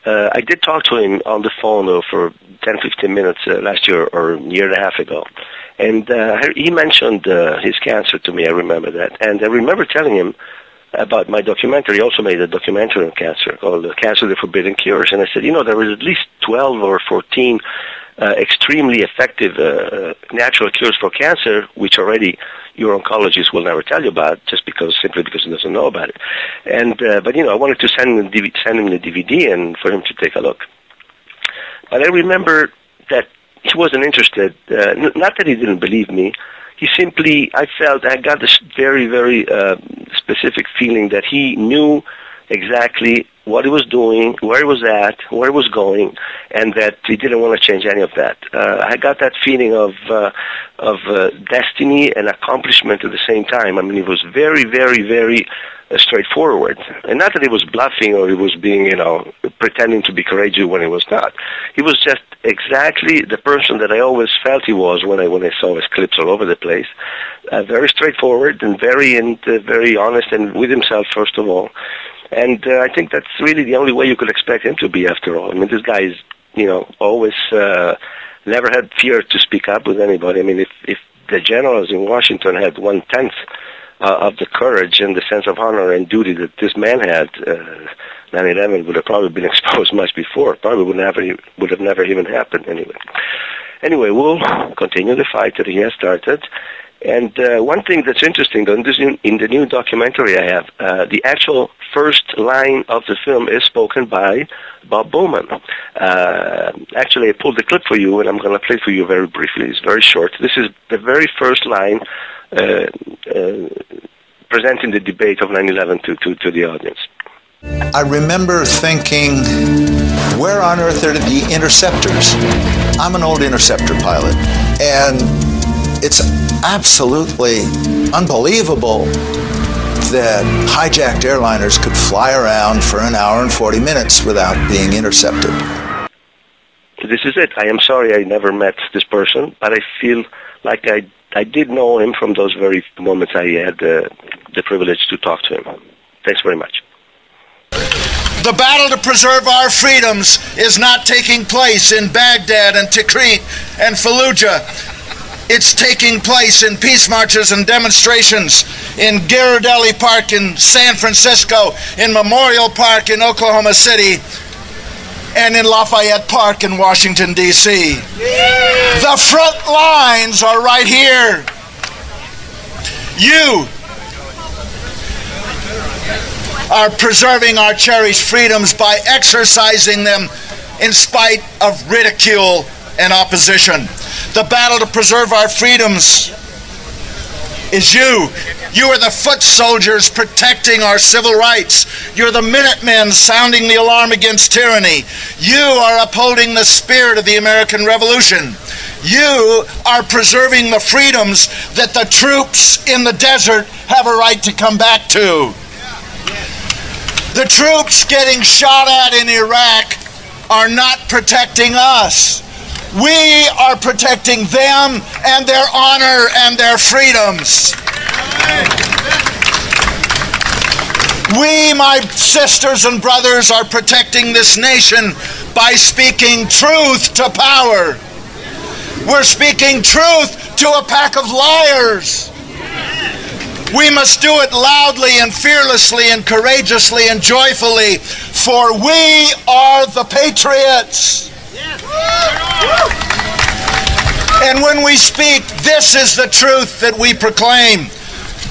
I did talk to him on the phone though for 10, 15 minutes last year or a year and a half ago. And he mentioned his cancer to me. I remember that. And I remember telling him about my documentary. He also made a documentary on cancer called Cancer, the Forbidden Cures. And I said, you know, there was at least 12 or 14 uh, extremely effective uh, natural cures for cancer, which already your oncologist will never tell you about, just because simply because he doesn't know about it. And uh, but you know, I wanted to send him, the, send him the DVD and for him to take a look. But I remember that he wasn't interested. Uh, not that he didn't believe me. He simply, I felt, I got this very, very uh, specific feeling that he knew exactly what he was doing, where he was at, where he was going, and that he didn't want to change any of that. Uh, I got that feeling of uh, of uh, destiny and accomplishment at the same time. I mean, it was very, very, very uh, straightforward, and not that he was bluffing or he was being, you know, pretending to be courageous when he was not. He was just exactly the person that I always felt he was when I when I saw his clips all over the place. Uh, very straightforward and very and uh, very honest and with himself first of all and uh, I think that's really the only way you could expect him to be after all. I mean, this guy is, you know, always uh, never had fear to speak up with anybody. I mean, if, if the generals in Washington had one-tenth uh, of the courage and the sense of honor and duty that this man had, uh, 9/11 would have probably been exposed much before. Probably would never would have never even happened anyway. Anyway, we'll continue the fight that he has started, and uh, one thing that's interesting, though, in, this new, in the new documentary I have, uh, the actual first line of the film is spoken by Bob Bowman. Uh, actually, I pulled the clip for you, and I'm going to play for you very briefly. It's very short. This is the very first line uh, uh, presenting the debate of 9/11 to, to, to the audience. I remember thinking, where on earth are the interceptors? I'm an old interceptor pilot, and it's absolutely unbelievable that hijacked airliners could fly around for an hour and 40 minutes without being intercepted. This is it. I am sorry I never met this person, but I feel like I I did know him from those very moments I had uh, the privilege to talk to him. Thanks very much. The battle to preserve our freedoms is not taking place in Baghdad and Tikrit and Fallujah. It's taking place in peace marches and demonstrations in Ghirardelli Park in San Francisco, in Memorial Park in Oklahoma City, and in Lafayette Park in Washington, D.C. The front lines are right here. You are preserving our cherished freedoms by exercising them in spite of ridicule and opposition. The battle to preserve our freedoms is you. You are the foot soldiers protecting our civil rights. You're the Minutemen sounding the alarm against tyranny. You are upholding the spirit of the American Revolution. You are preserving the freedoms that the troops in the desert have a right to come back to. The troops getting shot at in Iraq are not protecting us. We are protecting them and their honor and their freedoms. We, my sisters and brothers, are protecting this nation by speaking truth to power. We're speaking truth to a pack of liars. We must do it loudly and fearlessly and courageously and joyfully, for we are the patriots. And when we speak, this is the truth that we proclaim.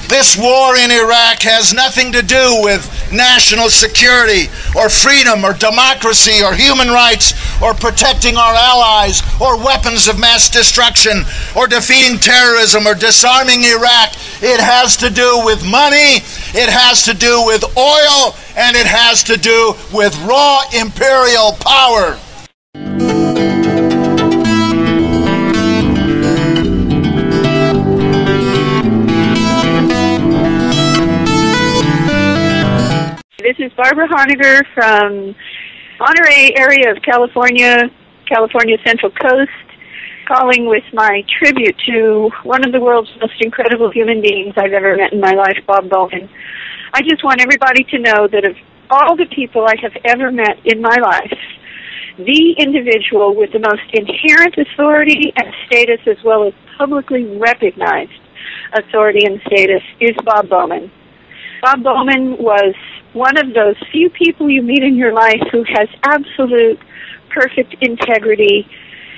This war in Iraq has nothing to do with national security or freedom or democracy or human rights or protecting our allies or weapons of mass destruction or defeating terrorism or disarming Iraq. It has to do with money, it has to do with oil, and it has to do with raw imperial power. This is Barbara Honegger from Monterey area of California, California Central Coast, calling with my tribute to one of the world's most incredible human beings I've ever met in my life, Bob Bowman. I just want everybody to know that of all the people I have ever met in my life, the individual with the most inherent authority and status as well as publicly recognized authority and status is Bob Bowman. Bob Bowman was one of those few people you meet in your life who has absolute perfect integrity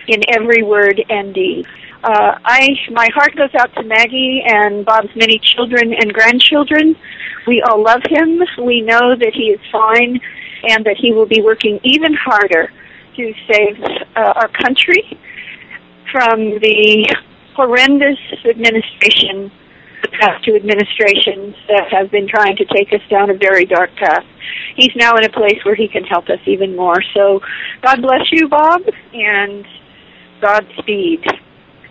in every word and deed. Uh, I my heart goes out to Maggie and Bob's many children and grandchildren. We all love him. We know that he is fine and that he will be working even harder to save uh, our country from the horrendous administration the past two administrations that have been trying to take us down a very dark path. He's now in a place where he can help us even more. So God bless you, Bob, and Godspeed.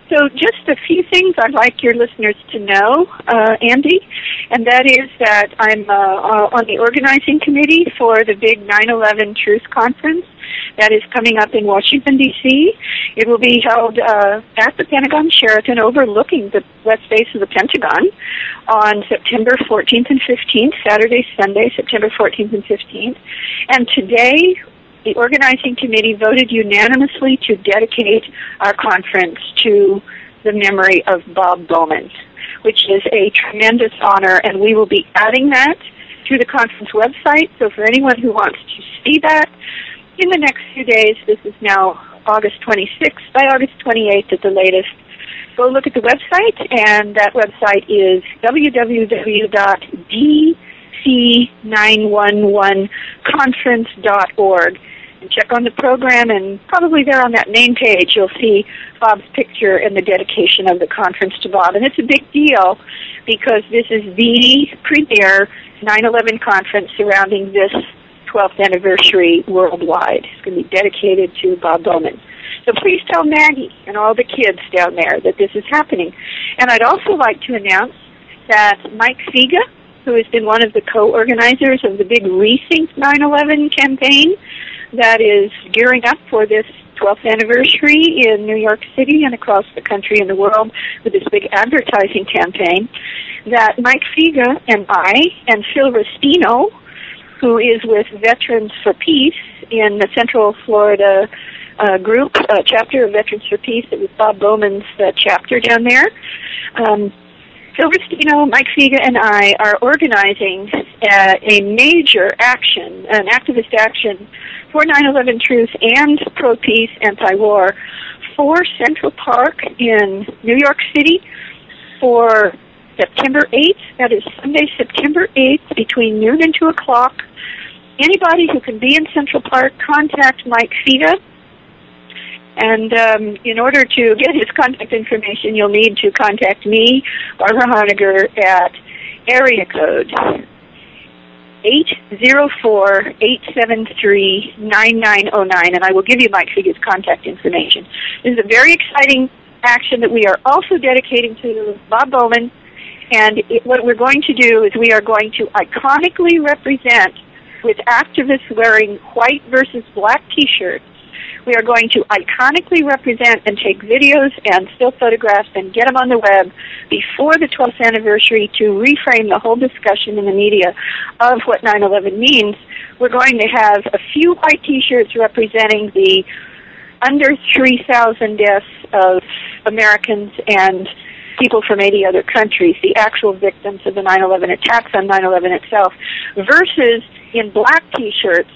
So just a few things I'd like your listeners to know, uh, Andy, and that is that I'm uh, uh, on the organizing committee for the big 9/11 Truth Conference that is coming up in Washington D.C. It will be held uh, at the Pentagon Sheraton, overlooking the west face of the Pentagon, on September 14th and 15th, Saturday, Sunday, September 14th and 15th. And today the organizing committee voted unanimously to dedicate our conference to the memory of Bob Bowman, which is a tremendous honor, and we will be adding that to the conference website. So for anyone who wants to see that, in the next few days, this is now August 26th, by August 28th at the latest, go look at the website, and that website is www.dc911conference.org And check on the program, and probably there on that main page you'll see Bob's picture and the dedication of the conference to Bob. And it's a big deal because this is the premier 9/11 conference surrounding this 12th anniversary worldwide. It's going to be dedicated to Bob Bowman. So please tell Maggie and all the kids down there that this is happening. And I'd also like to announce that Mike Figa, who has been one of the co-organizers of the big Rethink 9/11 campaign, that is gearing up for this 12th anniversary in New York City and across the country and the world with this big advertising campaign, that Mike Figa and I and Phil Restino, who is with Veterans for Peace in the Central Florida uh, group, uh, chapter of Veterans for Peace, it was Bob Bowman's uh, chapter down there. Um, Phil Restino, Mike Figa, and I are organizing uh, a major action, an activist action for 9/11 Truth and Pro Peace Anti-War for Central Park in New York City for September 8th. That is Sunday, September 8th, between noon and 2 o'clock. Anybody who can be in Central Park, contact Mike Figa. And um, in order to get his contact information, you'll need to contact me, Barbara Honegger, at area code 804-873-9909, and I will give you Mike Figa's contact information. This is a very exciting action that we are also dedicating to Bob Bowman, and it, what we're going to do is we are going to iconically represent with activists wearing white versus black t-shirts we are going to iconically represent and take videos and still photographs and get them on the web before the 12th anniversary to reframe the whole discussion in the media of what 9-11 means. We're going to have a few white t-shirts representing the under 3,000 deaths of Americans and people from 80 other countries, the actual victims of the 9-11 attacks on 9-11 itself, versus in black t-shirts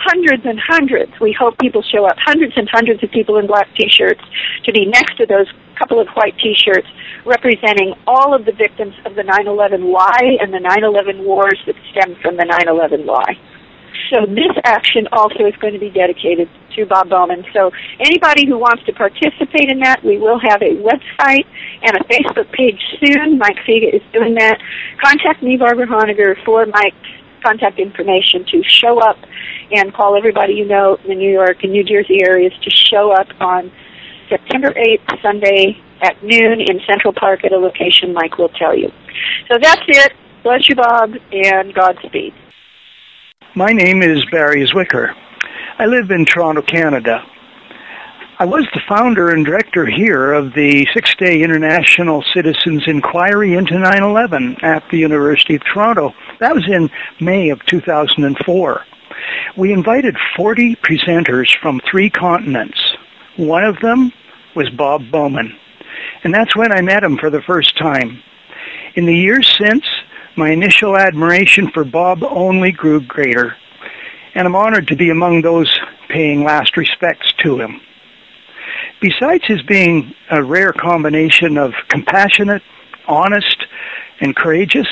hundreds and hundreds. We hope people show up. Hundreds and hundreds of people in black T-shirts to be next to those couple of white T-shirts representing all of the victims of the 9/11 lie and the 9/11 wars that stem from the 9/11 lie. So this action also is going to be dedicated to Bob Bowman. So anybody who wants to participate in that, we will have a website and a Facebook page soon. Mike Figa is doing that. Contact me, Barbara Honegger, for Mike's contact information to show up and call everybody you know in the New York and New Jersey areas to show up on September 8th, Sunday at noon in Central Park at a location Mike will tell you. So that's it. Bless you, Bob, and Godspeed. My name is Barry Zwicker. I live in Toronto, Canada. I was the founder and director here of the six-day International Citizens Inquiry into 9-11 at the University of Toronto. That was in May of 2004. We invited 40 presenters from three continents. One of them was Bob Bowman. And that's when I met him for the first time. In the years since, my initial admiration for Bob only grew greater, and I'm honored to be among those paying last respects to him. Besides his being a rare combination of compassionate, honest, and courageous,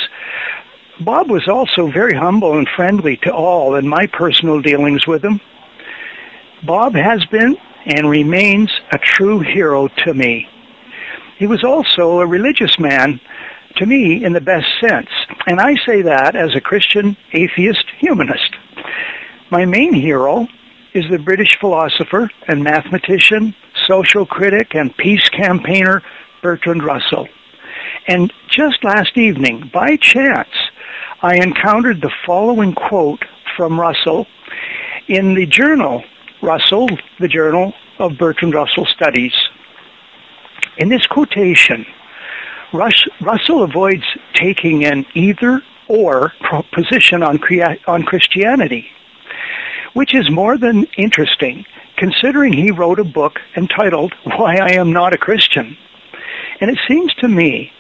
Bob was also very humble and friendly to all in my personal dealings with him. Bob has been and remains a true hero to me. He was also a religious man to me in the best sense, and I say that as a Christian atheist humanist. My main hero is the British philosopher and mathematician, social critic, and peace campaigner Bertrand Russell. And just last evening, by chance, I encountered the following quote from Russell in the journal, Russell, the Journal of Bertrand Russell Studies. In this quotation, Russell avoids taking an either or position on, on Christianity, which is more than interesting considering he wrote a book entitled Why I Am Not a Christian. And it seems to me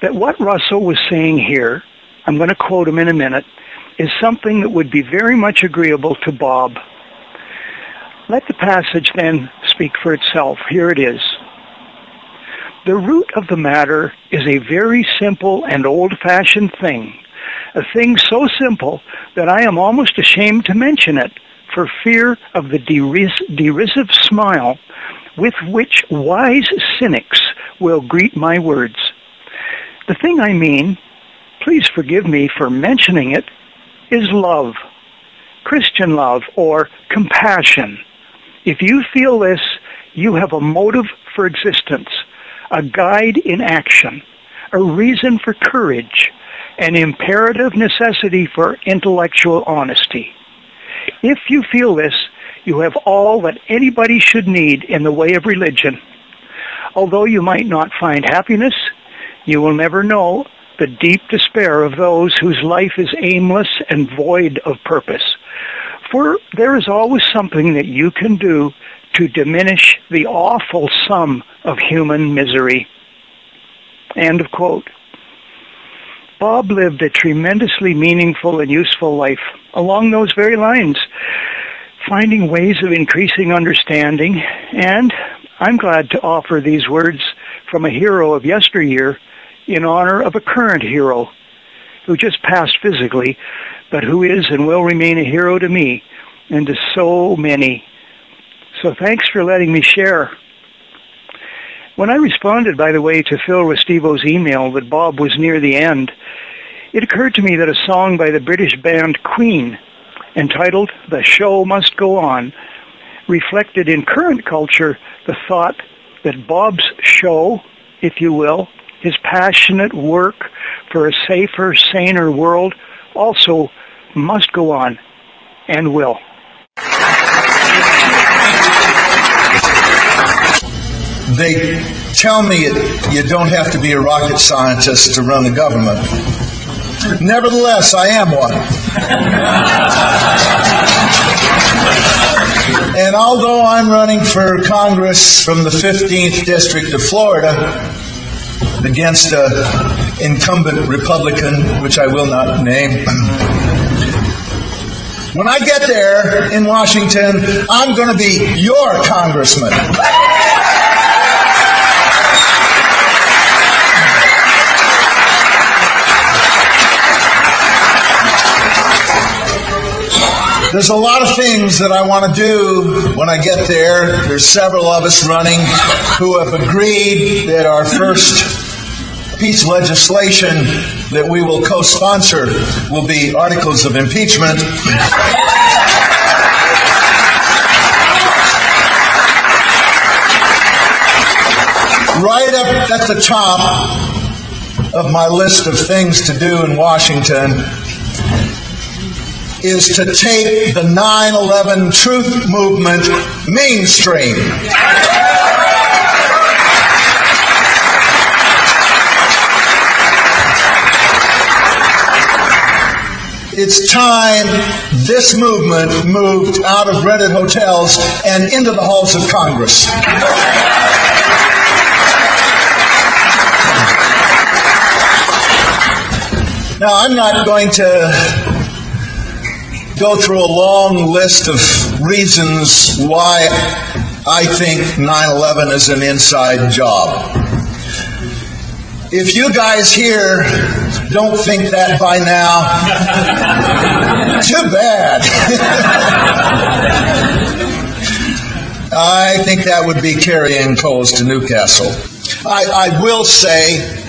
that what Russell was saying here, I'm going to quote him in a minute, is something that would be very much agreeable to Bob. Let the passage then speak for itself. Here it is. The root of the matter is a very simple and old-fashioned thing, a thing so simple that I am almost ashamed to mention it for fear of the deris- derisive smile with which wise cynics will greet my words. The thing I mean, please forgive me for mentioning it, is love. Christian love or compassion. If you feel this, you have a motive for existence a guide in action, a reason for courage, an imperative necessity for intellectual honesty. If you feel this, you have all that anybody should need in the way of religion. Although you might not find happiness, you will never know the deep despair of those whose life is aimless and void of purpose. For there is always something that you can do to diminish the awful sum of human misery. End of quote. Bob lived a tremendously meaningful and useful life along those very lines, finding ways of increasing understanding, and I'm glad to offer these words from a hero of yesteryear in honor of a current hero who just passed physically, but who is and will remain a hero to me and to so many so thanks for letting me share. When I responded, by the way, to Phil Restino's email that Bob was near the end, it occurred to me that a song by the British band Queen, entitled The Show Must Go On, reflected in current culture the thought that Bob's show, if you will, his passionate work for a safer, saner world also must go on and will. They tell me it, you don't have to be a rocket scientist to run the government. Nevertheless, I am one. and although I'm running for Congress from the 15th District of Florida against an incumbent Republican, which I will not name, When I get there in Washington, I'm going to be your congressman. There's a lot of things that I want to do when I get there. There's several of us running who have agreed that our first piece of legislation that we will co-sponsor will be articles of impeachment. Right up at the top of my list of things to do in Washington is to take the 9 11 truth movement mainstream. It's time this movement moved out of rented hotels and into the halls of Congress. Now, I'm not going to go through a long list of reasons why I think 9 11 is an inside job. If you guys here don't think that by now, too bad. I think that would be carrying coals to Newcastle. I, I will say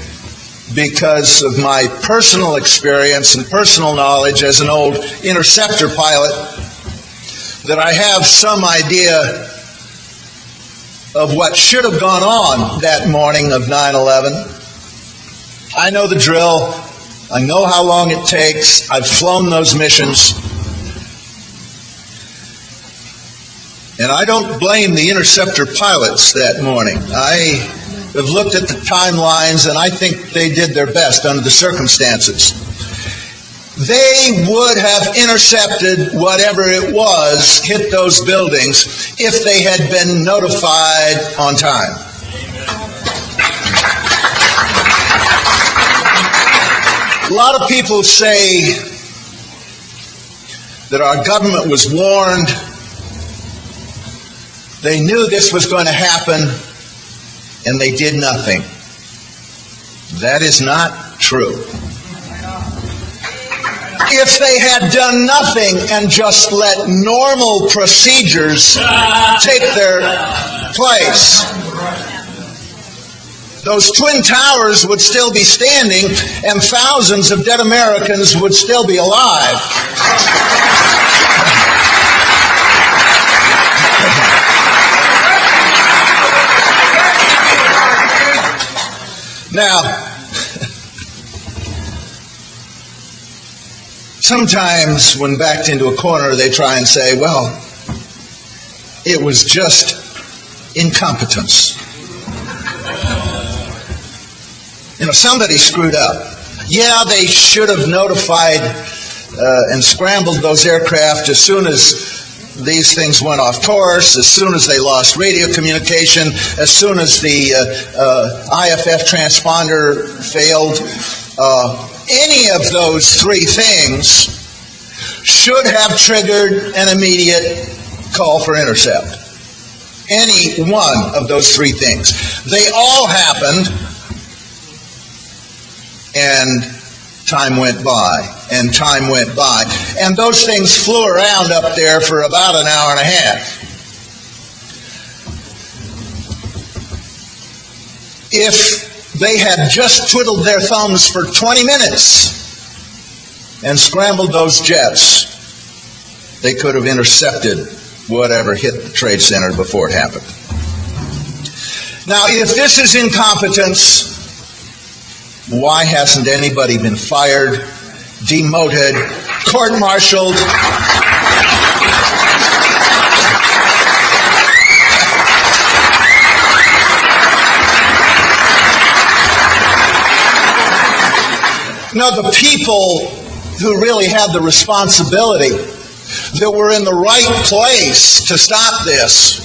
because of my personal experience and personal knowledge as an old interceptor pilot that I have some idea of what should have gone on that morning of 9 11. I know the drill. I know how long it takes. I've flown those missions. And I don't blame the interceptor pilots that morning. I have looked at the timelines, and I think they did their best under the circumstances. They would have intercepted whatever it was hit those buildings if they had been notified on time. A lot of people say that our government was warned. They knew this was going to happen and they did nothing. That is not true. If they had done nothing and just let normal procedures take their place, those twin towers would still be standing and thousands of dead Americans would still be alive. Now, sometimes when backed into a corner, they try and say, well, it was just incompetence. You know, somebody screwed up. Yeah, they should have notified uh, and scrambled those aircraft as soon as these things went off course, as soon as they lost radio communication, as soon as the uh, uh, IFF transponder failed, uh, any of those three things should have triggered an immediate call for intercept. Any one of those three things. They all happened, and time went by and time went by. And those things flew around up there for about an hour and a half. If they had just twiddled their thumbs for 20 minutes and scrambled those jets, they could have intercepted whatever hit the Trade Center before it happened. Now, if this is incompetence, why hasn't anybody been fired, demoted, court martialed? No, the people who really had the responsibility that were in the right place to stop this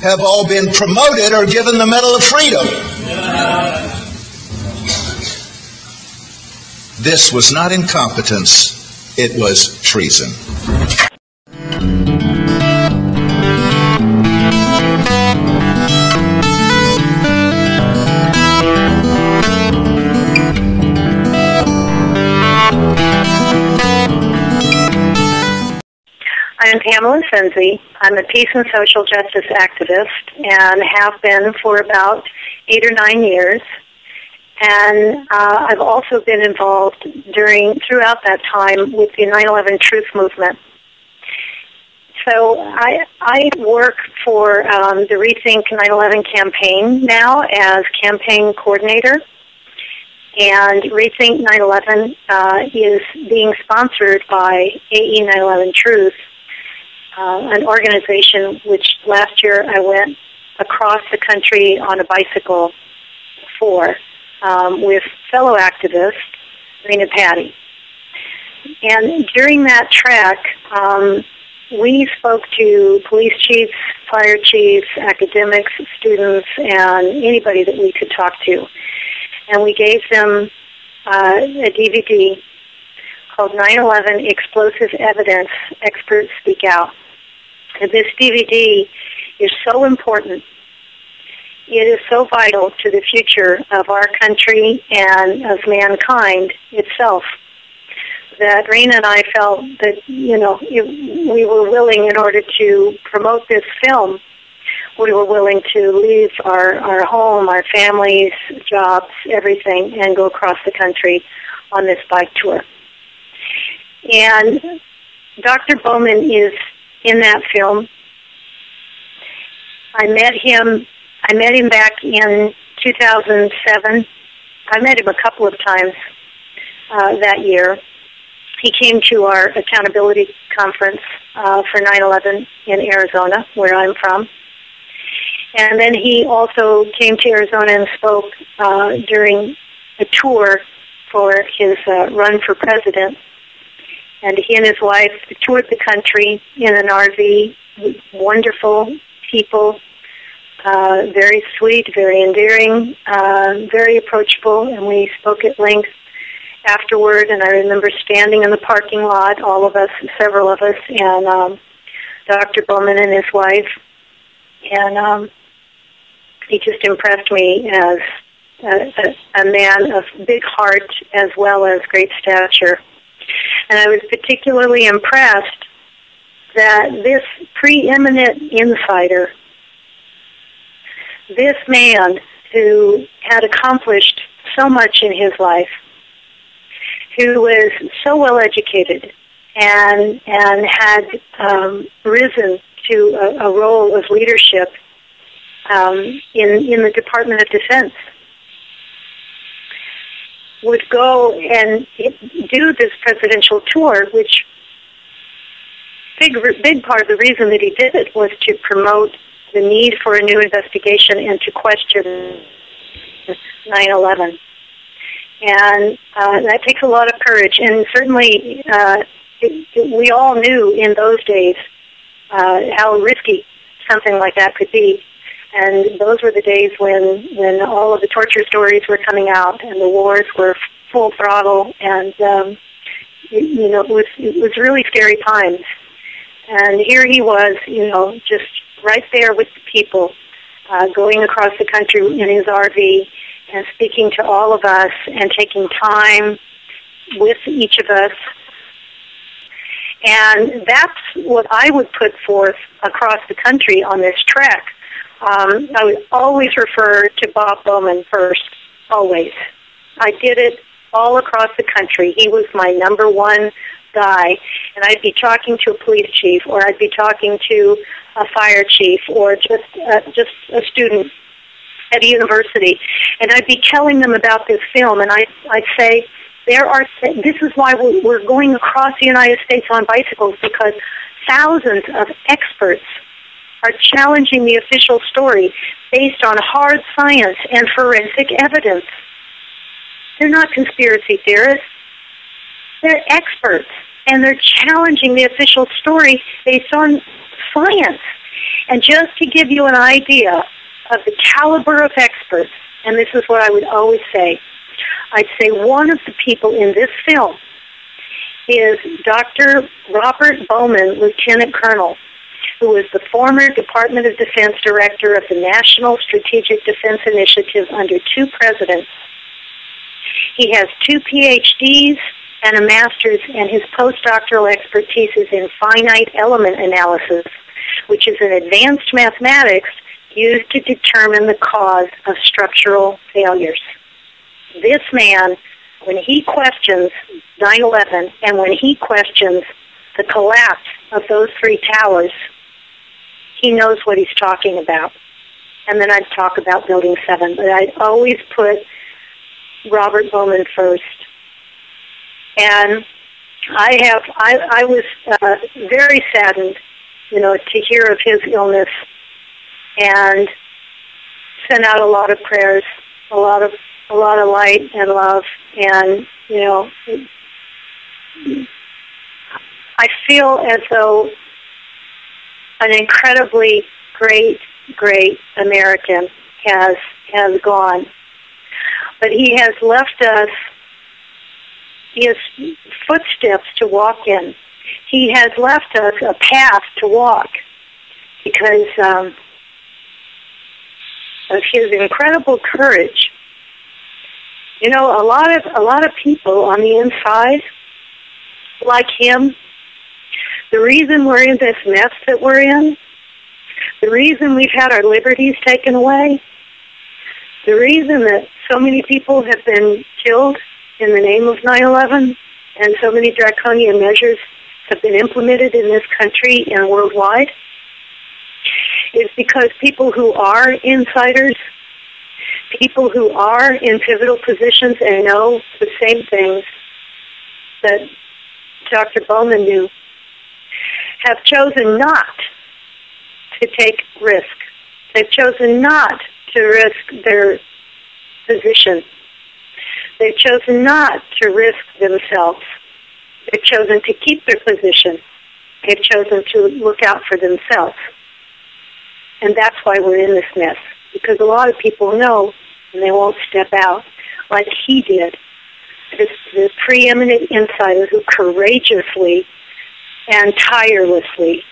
have all been promoted or given the Medal of Freedom. This was not incompetence. it was treason. I'm Pamela Senzee. I'm a peace and social justice activist and have been for about eight or nine years. And uh, I've also been involved during throughout that time with the 9/11 Truth Movement. So I I work for um, the Rethink 9/11 campaign now as campaign coordinator. And Rethink 9/11 uh, is being sponsored by AE 9/11 Truth, uh, an organization which last year I went across the country on a bicycle for um, with fellow activist Rena Patty. And during that trek, um, we spoke to police chiefs, fire chiefs, academics, students, and anybody that we could talk to. And we gave them uh, a DVD called 9-11 Explosive Evidence, Experts Speak Out. And this DVD is so important. It is so vital to the future of our country and of mankind itself that Rena and I felt that, you know, we were willing in order to promote this film, we were willing to leave our, our home, our families, jobs, everything, and go across the country on this bike tour. And Dr. Bowman is in that film. I met him. I met him back in 2007. I met him a couple of times uh, that year. He came to our accountability conference uh, for 9/11 in Arizona, where I'm from. And then he also came to Arizona and spoke uh, during a tour for his uh, run for president and he and his wife toured the country in an RV. Wonderful people, uh, very sweet, very endearing, uh, very approachable, and we spoke at length afterward. And I remember standing in the parking lot, all of us, several of us, and um, Dr. Bowman and his wife, and um, he just impressed me as a, a, a man of big heart as well as great stature. And I was particularly impressed that this preeminent insider, this man who had accomplished so much in his life, who was so well educated and and had um, risen to a, a, role of leadership um, in in the Department of Defense would go and do this presidential tour, which big big part of the reason that he did it was to promote the need for a new investigation and to question 9/11. And uh, that takes a lot of courage, and certainly uh, it, it, we all knew in those days uh, how risky something like that could be. And those were the days when, when all of the torture stories were coming out and the wars were full throttle and, um, you, you know, it was, it was really scary times. And here he was, you know, just right there with the people, uh, going across the country in his RV and speaking to all of us and taking time with each of us. And that's what I would put forth across the country on this trek um, I would always refer to Bob Bowman first, always. I did it all across the country. He was my number one guy, and I'd be talking to a police chief, or I'd be talking to a fire chief, or just uh, just a student at a university, and I'd be telling them about this film, and I, I'd say, there are. This is why we're going across the United States on bicycles because thousands of experts are challenging the official story based on hard science and forensic evidence. They're not conspiracy theorists. They're experts, and they're challenging the official story based on science. And just to give you an idea of the caliber of experts, and this is what I would always say, I'd say one of the people in this film is Dr. Robert Bowman, Lieutenant Colonel, who was the former Department of Defense Director of the National Strategic Defense Initiative under two presidents. He has two PhDs and a master's, and his postdoctoral expertise is in finite element analysis, which is an advanced mathematics used to determine the cause of structural failures. This man, when he questions 9-11 and when he questions the collapse of those three towers, he knows what he's talking about. And then I'd talk about Building 7, but I'd always put Robert Bowman first. And I have, I, I was uh, very saddened, you know, to hear of his illness and sent out a lot of prayers, a lot of a lot of light and love, and you know, I feel as though an incredibly great, great American has has gone, but he has left us his footsteps to walk in. He has left us a path to walk because um, of his incredible courage. You know, a lot of a lot of people on the inside, like him, the reason we're in this mess that we're in, the reason we've had our liberties taken away, the reason that so many people have been killed in the name of 9/11, and so many draconian measures have been implemented in this country and worldwide is because people who are insiders, people who are in pivotal positions and know the same things that Dr. Bowman knew, have chosen not to take risk. They've chosen not to risk their position. They've chosen not to risk themselves. They've chosen to keep their position. They've chosen to look out for themselves. And that's why we're in this mess. Because a lot of people know and they won't step out like he did. This, the preeminent insider who courageously and tirelessly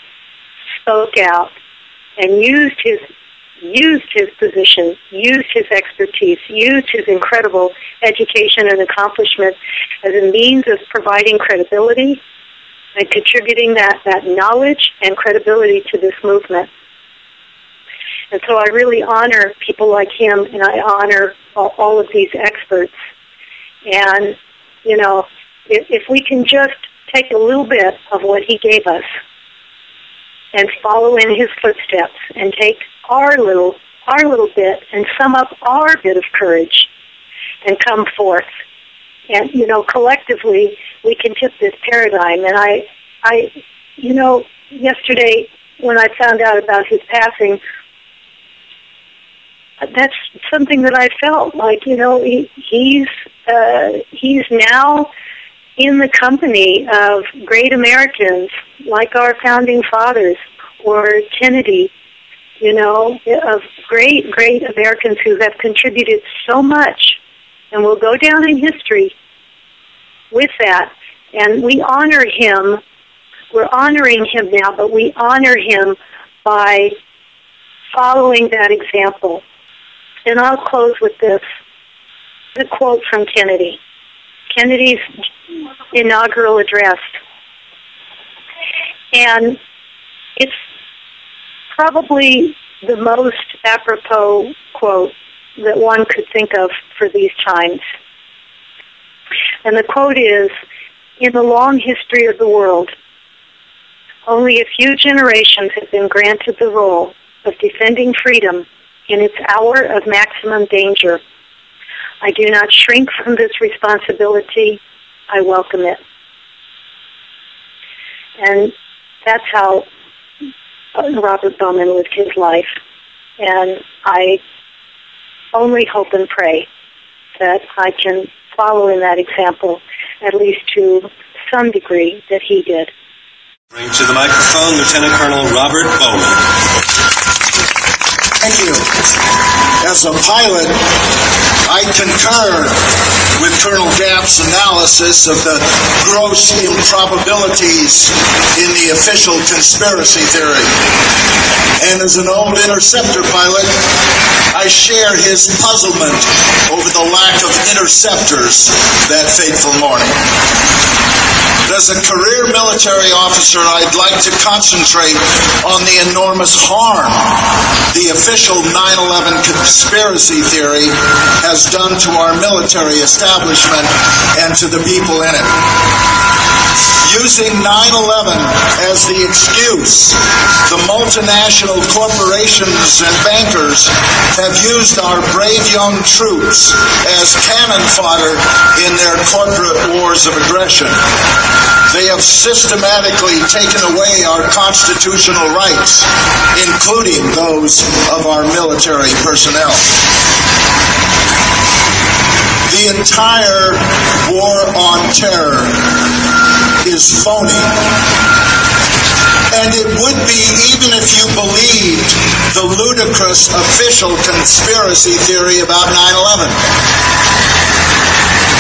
spoke out and used his used his position, used his expertise, used his incredible education and accomplishment as a means of providing credibility and contributing that, that knowledge and credibility to this movement. And so I really honor people like him, and I honor all, all of these experts. And, you know, if, if we can just take a little bit of what he gave us and follow in his footsteps and take our little our little bit and sum up our bit of courage and come forth. And you know, collectively we can tip this paradigm. And I I you know, yesterday when I found out about his passing, that's something that I felt like you know he, he's uh, he's now in the company of great Americans like our founding fathers or Kennedy, you know, of great great Americans who have contributed so much and will go down in history with that. And we honor him. We're honoring him now, but we honor him by following that example and I'll close with this. The quote from Kennedy. Kennedy's inaugural address. And it's probably the most apropos quote that one could think of for these times. And the quote is, in the long history of the world, only a few generations have been granted the role of defending freedom in its hour of maximum danger. I do not shrink from this responsibility. I welcome it. And that's how Robert Bowman lived his life. And I only hope and pray that I can follow in that example, at least to some degree that he did. Bring to the microphone Lieutenant Colonel Robert Bowman. Thank you. As a pilot, I concur with Colonel Gapp's analysis of the gross improbabilities in the official conspiracy theory. And as an old interceptor pilot, I share his puzzlement over the lack of interceptors that fateful morning. As a career military officer, I'd like to concentrate on the enormous harm the official 9-11 conspiracy theory has done to our military establishment and to the people in it using 9-11 as the excuse, the multinational corporations and bankers have used our brave young troops as cannon fodder in their corporate wars of aggression. They have systematically taken away our constitutional rights, including those of our military personnel. The entire war on terror is phony. And it would be even if you believed the ludicrous official conspiracy theory about 9 11.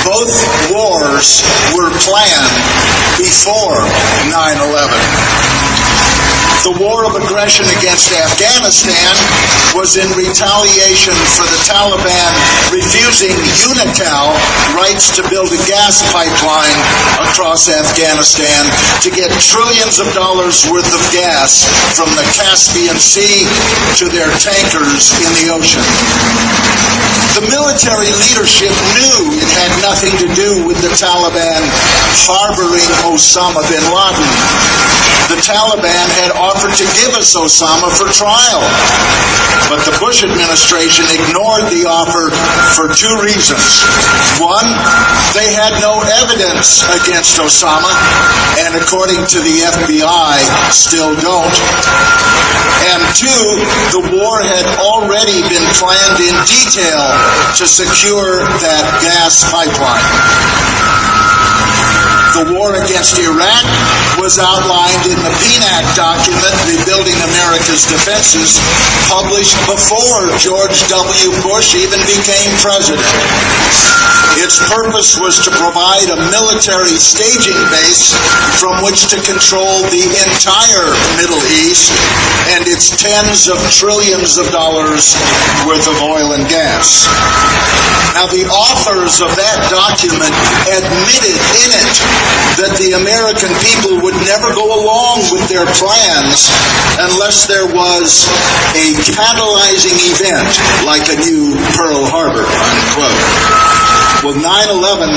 Both wars were planned before 9 11. The war of aggression against Afghanistan was in retaliation for the Taliban refusing Unocal rights to build a gas pipeline across Afghanistan to get trillions of dollars worth of gas from the Caspian Sea to their tankers in the ocean. The military leadership knew it had nothing to do with the Taliban harboring Osama bin Laden. The Taliban had offered to give us Osama for trial. But the Bush administration ignored the offer for two reasons. One, they had no evidence against Osama, and according to the FBI, still don't. And two, the war had already been planned in detail to secure that gas pipeline. The war against Iraq was outlined in the PNAC document, Rebuilding America's Defenses, published before George W. Bush even became president. Its purpose was to provide a military staging base from which to control the entire Middle East and its tens of trillions of dollars worth of oil and gas. Now, the authors of that document admitted in it that the American people would never go along with their plans unless there was a catalyzing event like a new Pearl Harbor, unquote. Well, 9-11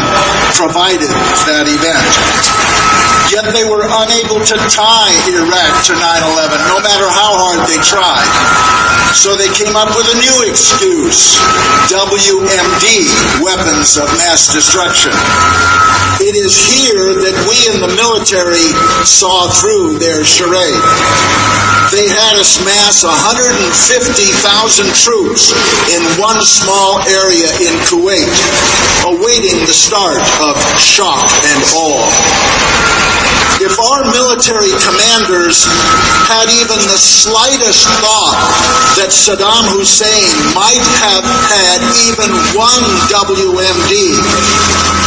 provided that event. Yet they were unable to tie Iraq to 9-11, no matter how hard they tried. So they came up with a new excuse, WMD, weapons of mass destruction. It is here that we in the military saw through their charade. They had us mass 150,000 troops in one small area in Kuwait, awaiting the start of shock and awe if our military commanders had even the slightest thought that Saddam Hussein might have had even one WMD,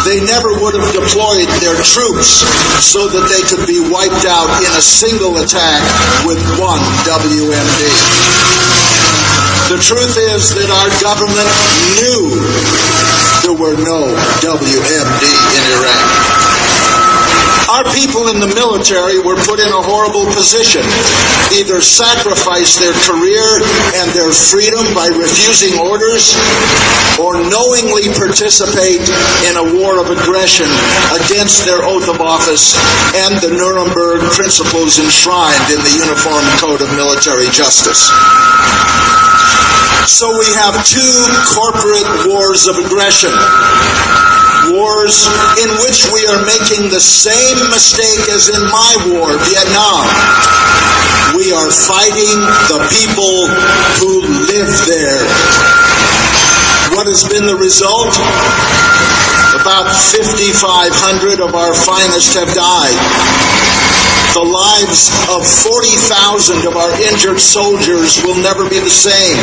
they never would have deployed their troops so that they could be wiped out in a single attack with one WMD. The truth is that our government knew there were no WMD in Iraq. Our people in the military were put in a horrible position. Either sacrifice their career and their freedom by refusing orders, or knowingly participate in a war of aggression against their oath of office and the Nuremberg principles enshrined in the Uniform Code of Military Justice. So we have two corporate wars of aggression wars in which we are making the same mistake as in my war, Vietnam. We are fighting the people who live there. What has been the result? About 5,500 of our finest have died. The lives of 40,000 of our injured soldiers will never be the same.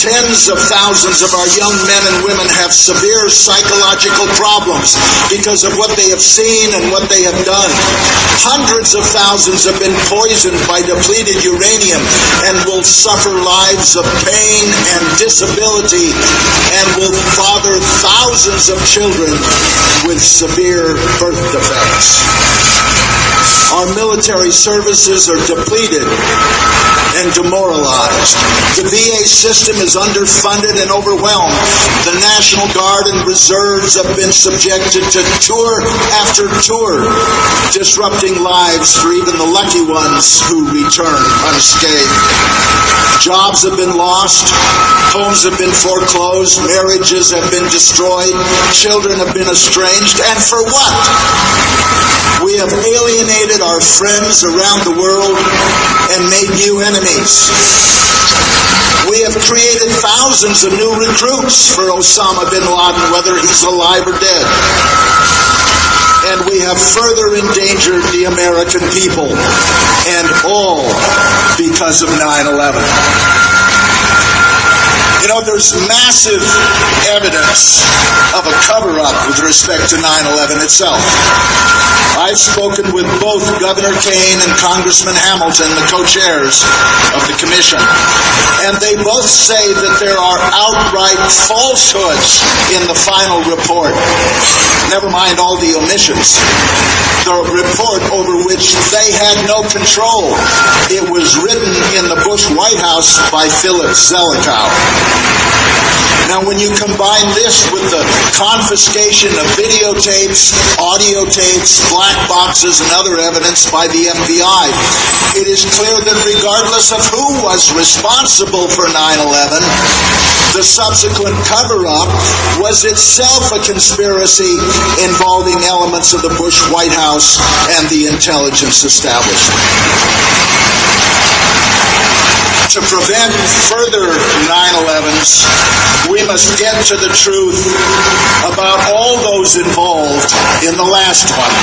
Tens of thousands of our young men and women have severe psychological problems because of what they have seen and what they have done. Hundreds of thousands have been poisoned by depleted uranium and will suffer lives of pain and disability and will father thousands of children with severe birth defects. Our military services are depleted and demoralized. The VA system is underfunded and overwhelmed. The National Guard and Reserves have been subjected to tour after tour, disrupting lives for even the lucky ones who return unscathed. Jobs have been lost, homes have been foreclosed, marriages have been destroyed, children have been estranged, and for what? We have alienated our friends around the world and made new enemies. We have created thousands of new recruits for Osama bin Laden, whether he's alive or dead. And we have further endangered the American people, and all because of 9 11. You know, there's massive evidence of a cover up with respect to 9 11 itself. I've spoken with both Governor Kean and Congressman Hamilton, the co chairs of the commission, and they both say that there are outright falsehoods in the final report. Never mind all the omissions. The report over which they had no control. It was written in the Bush White House by Philip Zelikow. Now, when you combine this with the confiscation of videotapes, audio tapes, black boxes, and other evidence by the FBI, it is clear that regardless of who was responsible for 9 11, the subsequent cover up was itself a conspiracy involving elements of the Bush White House and the intelligence establishment to prevent further 9-11s, we must get to the truth about all those involved in the last one.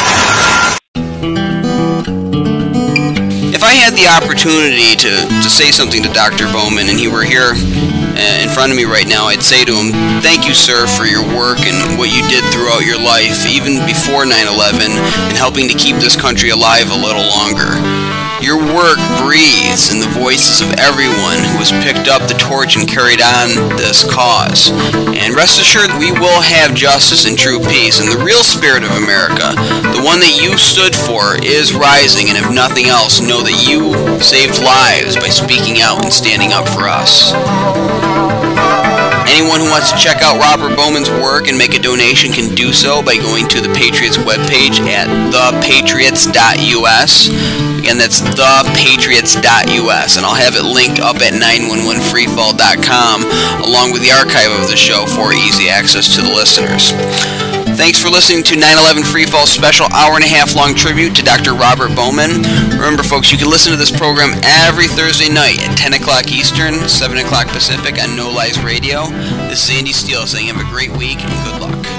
If I had the opportunity to, to say something to Dr. Bowman and he were here uh, in front of me right now, I'd say to him, Thank you, sir, for your work and what you did throughout your life, even before 9 11, and helping to keep this country alive a little longer. Your work breathes in the voices of everyone who has picked up the torch and carried on this cause. And rest assured, we will have justice and true peace. And the real spirit of America, the one that you stood for, is rising. And if nothing else, know that you saved lives by speaking out and standing up for us. Anyone who wants to check out Robert Bowman's work and make a donation can do so by going to the Patriots webpage at thepatriots.us. Again, that's thepatriots.us, and I'll have it linked up at 911freefall.com along with the archive of the show for easy access to the listeners. Thanks for listening to 9/11 Freefall special hour and a half long tribute to Dr. Robert Bowman. Remember, folks, you can listen to this program every Thursday night at 10 o'clock Eastern, 7 o'clock Pacific on No Lies Radio. This is Andy Steele saying have a great week and good luck.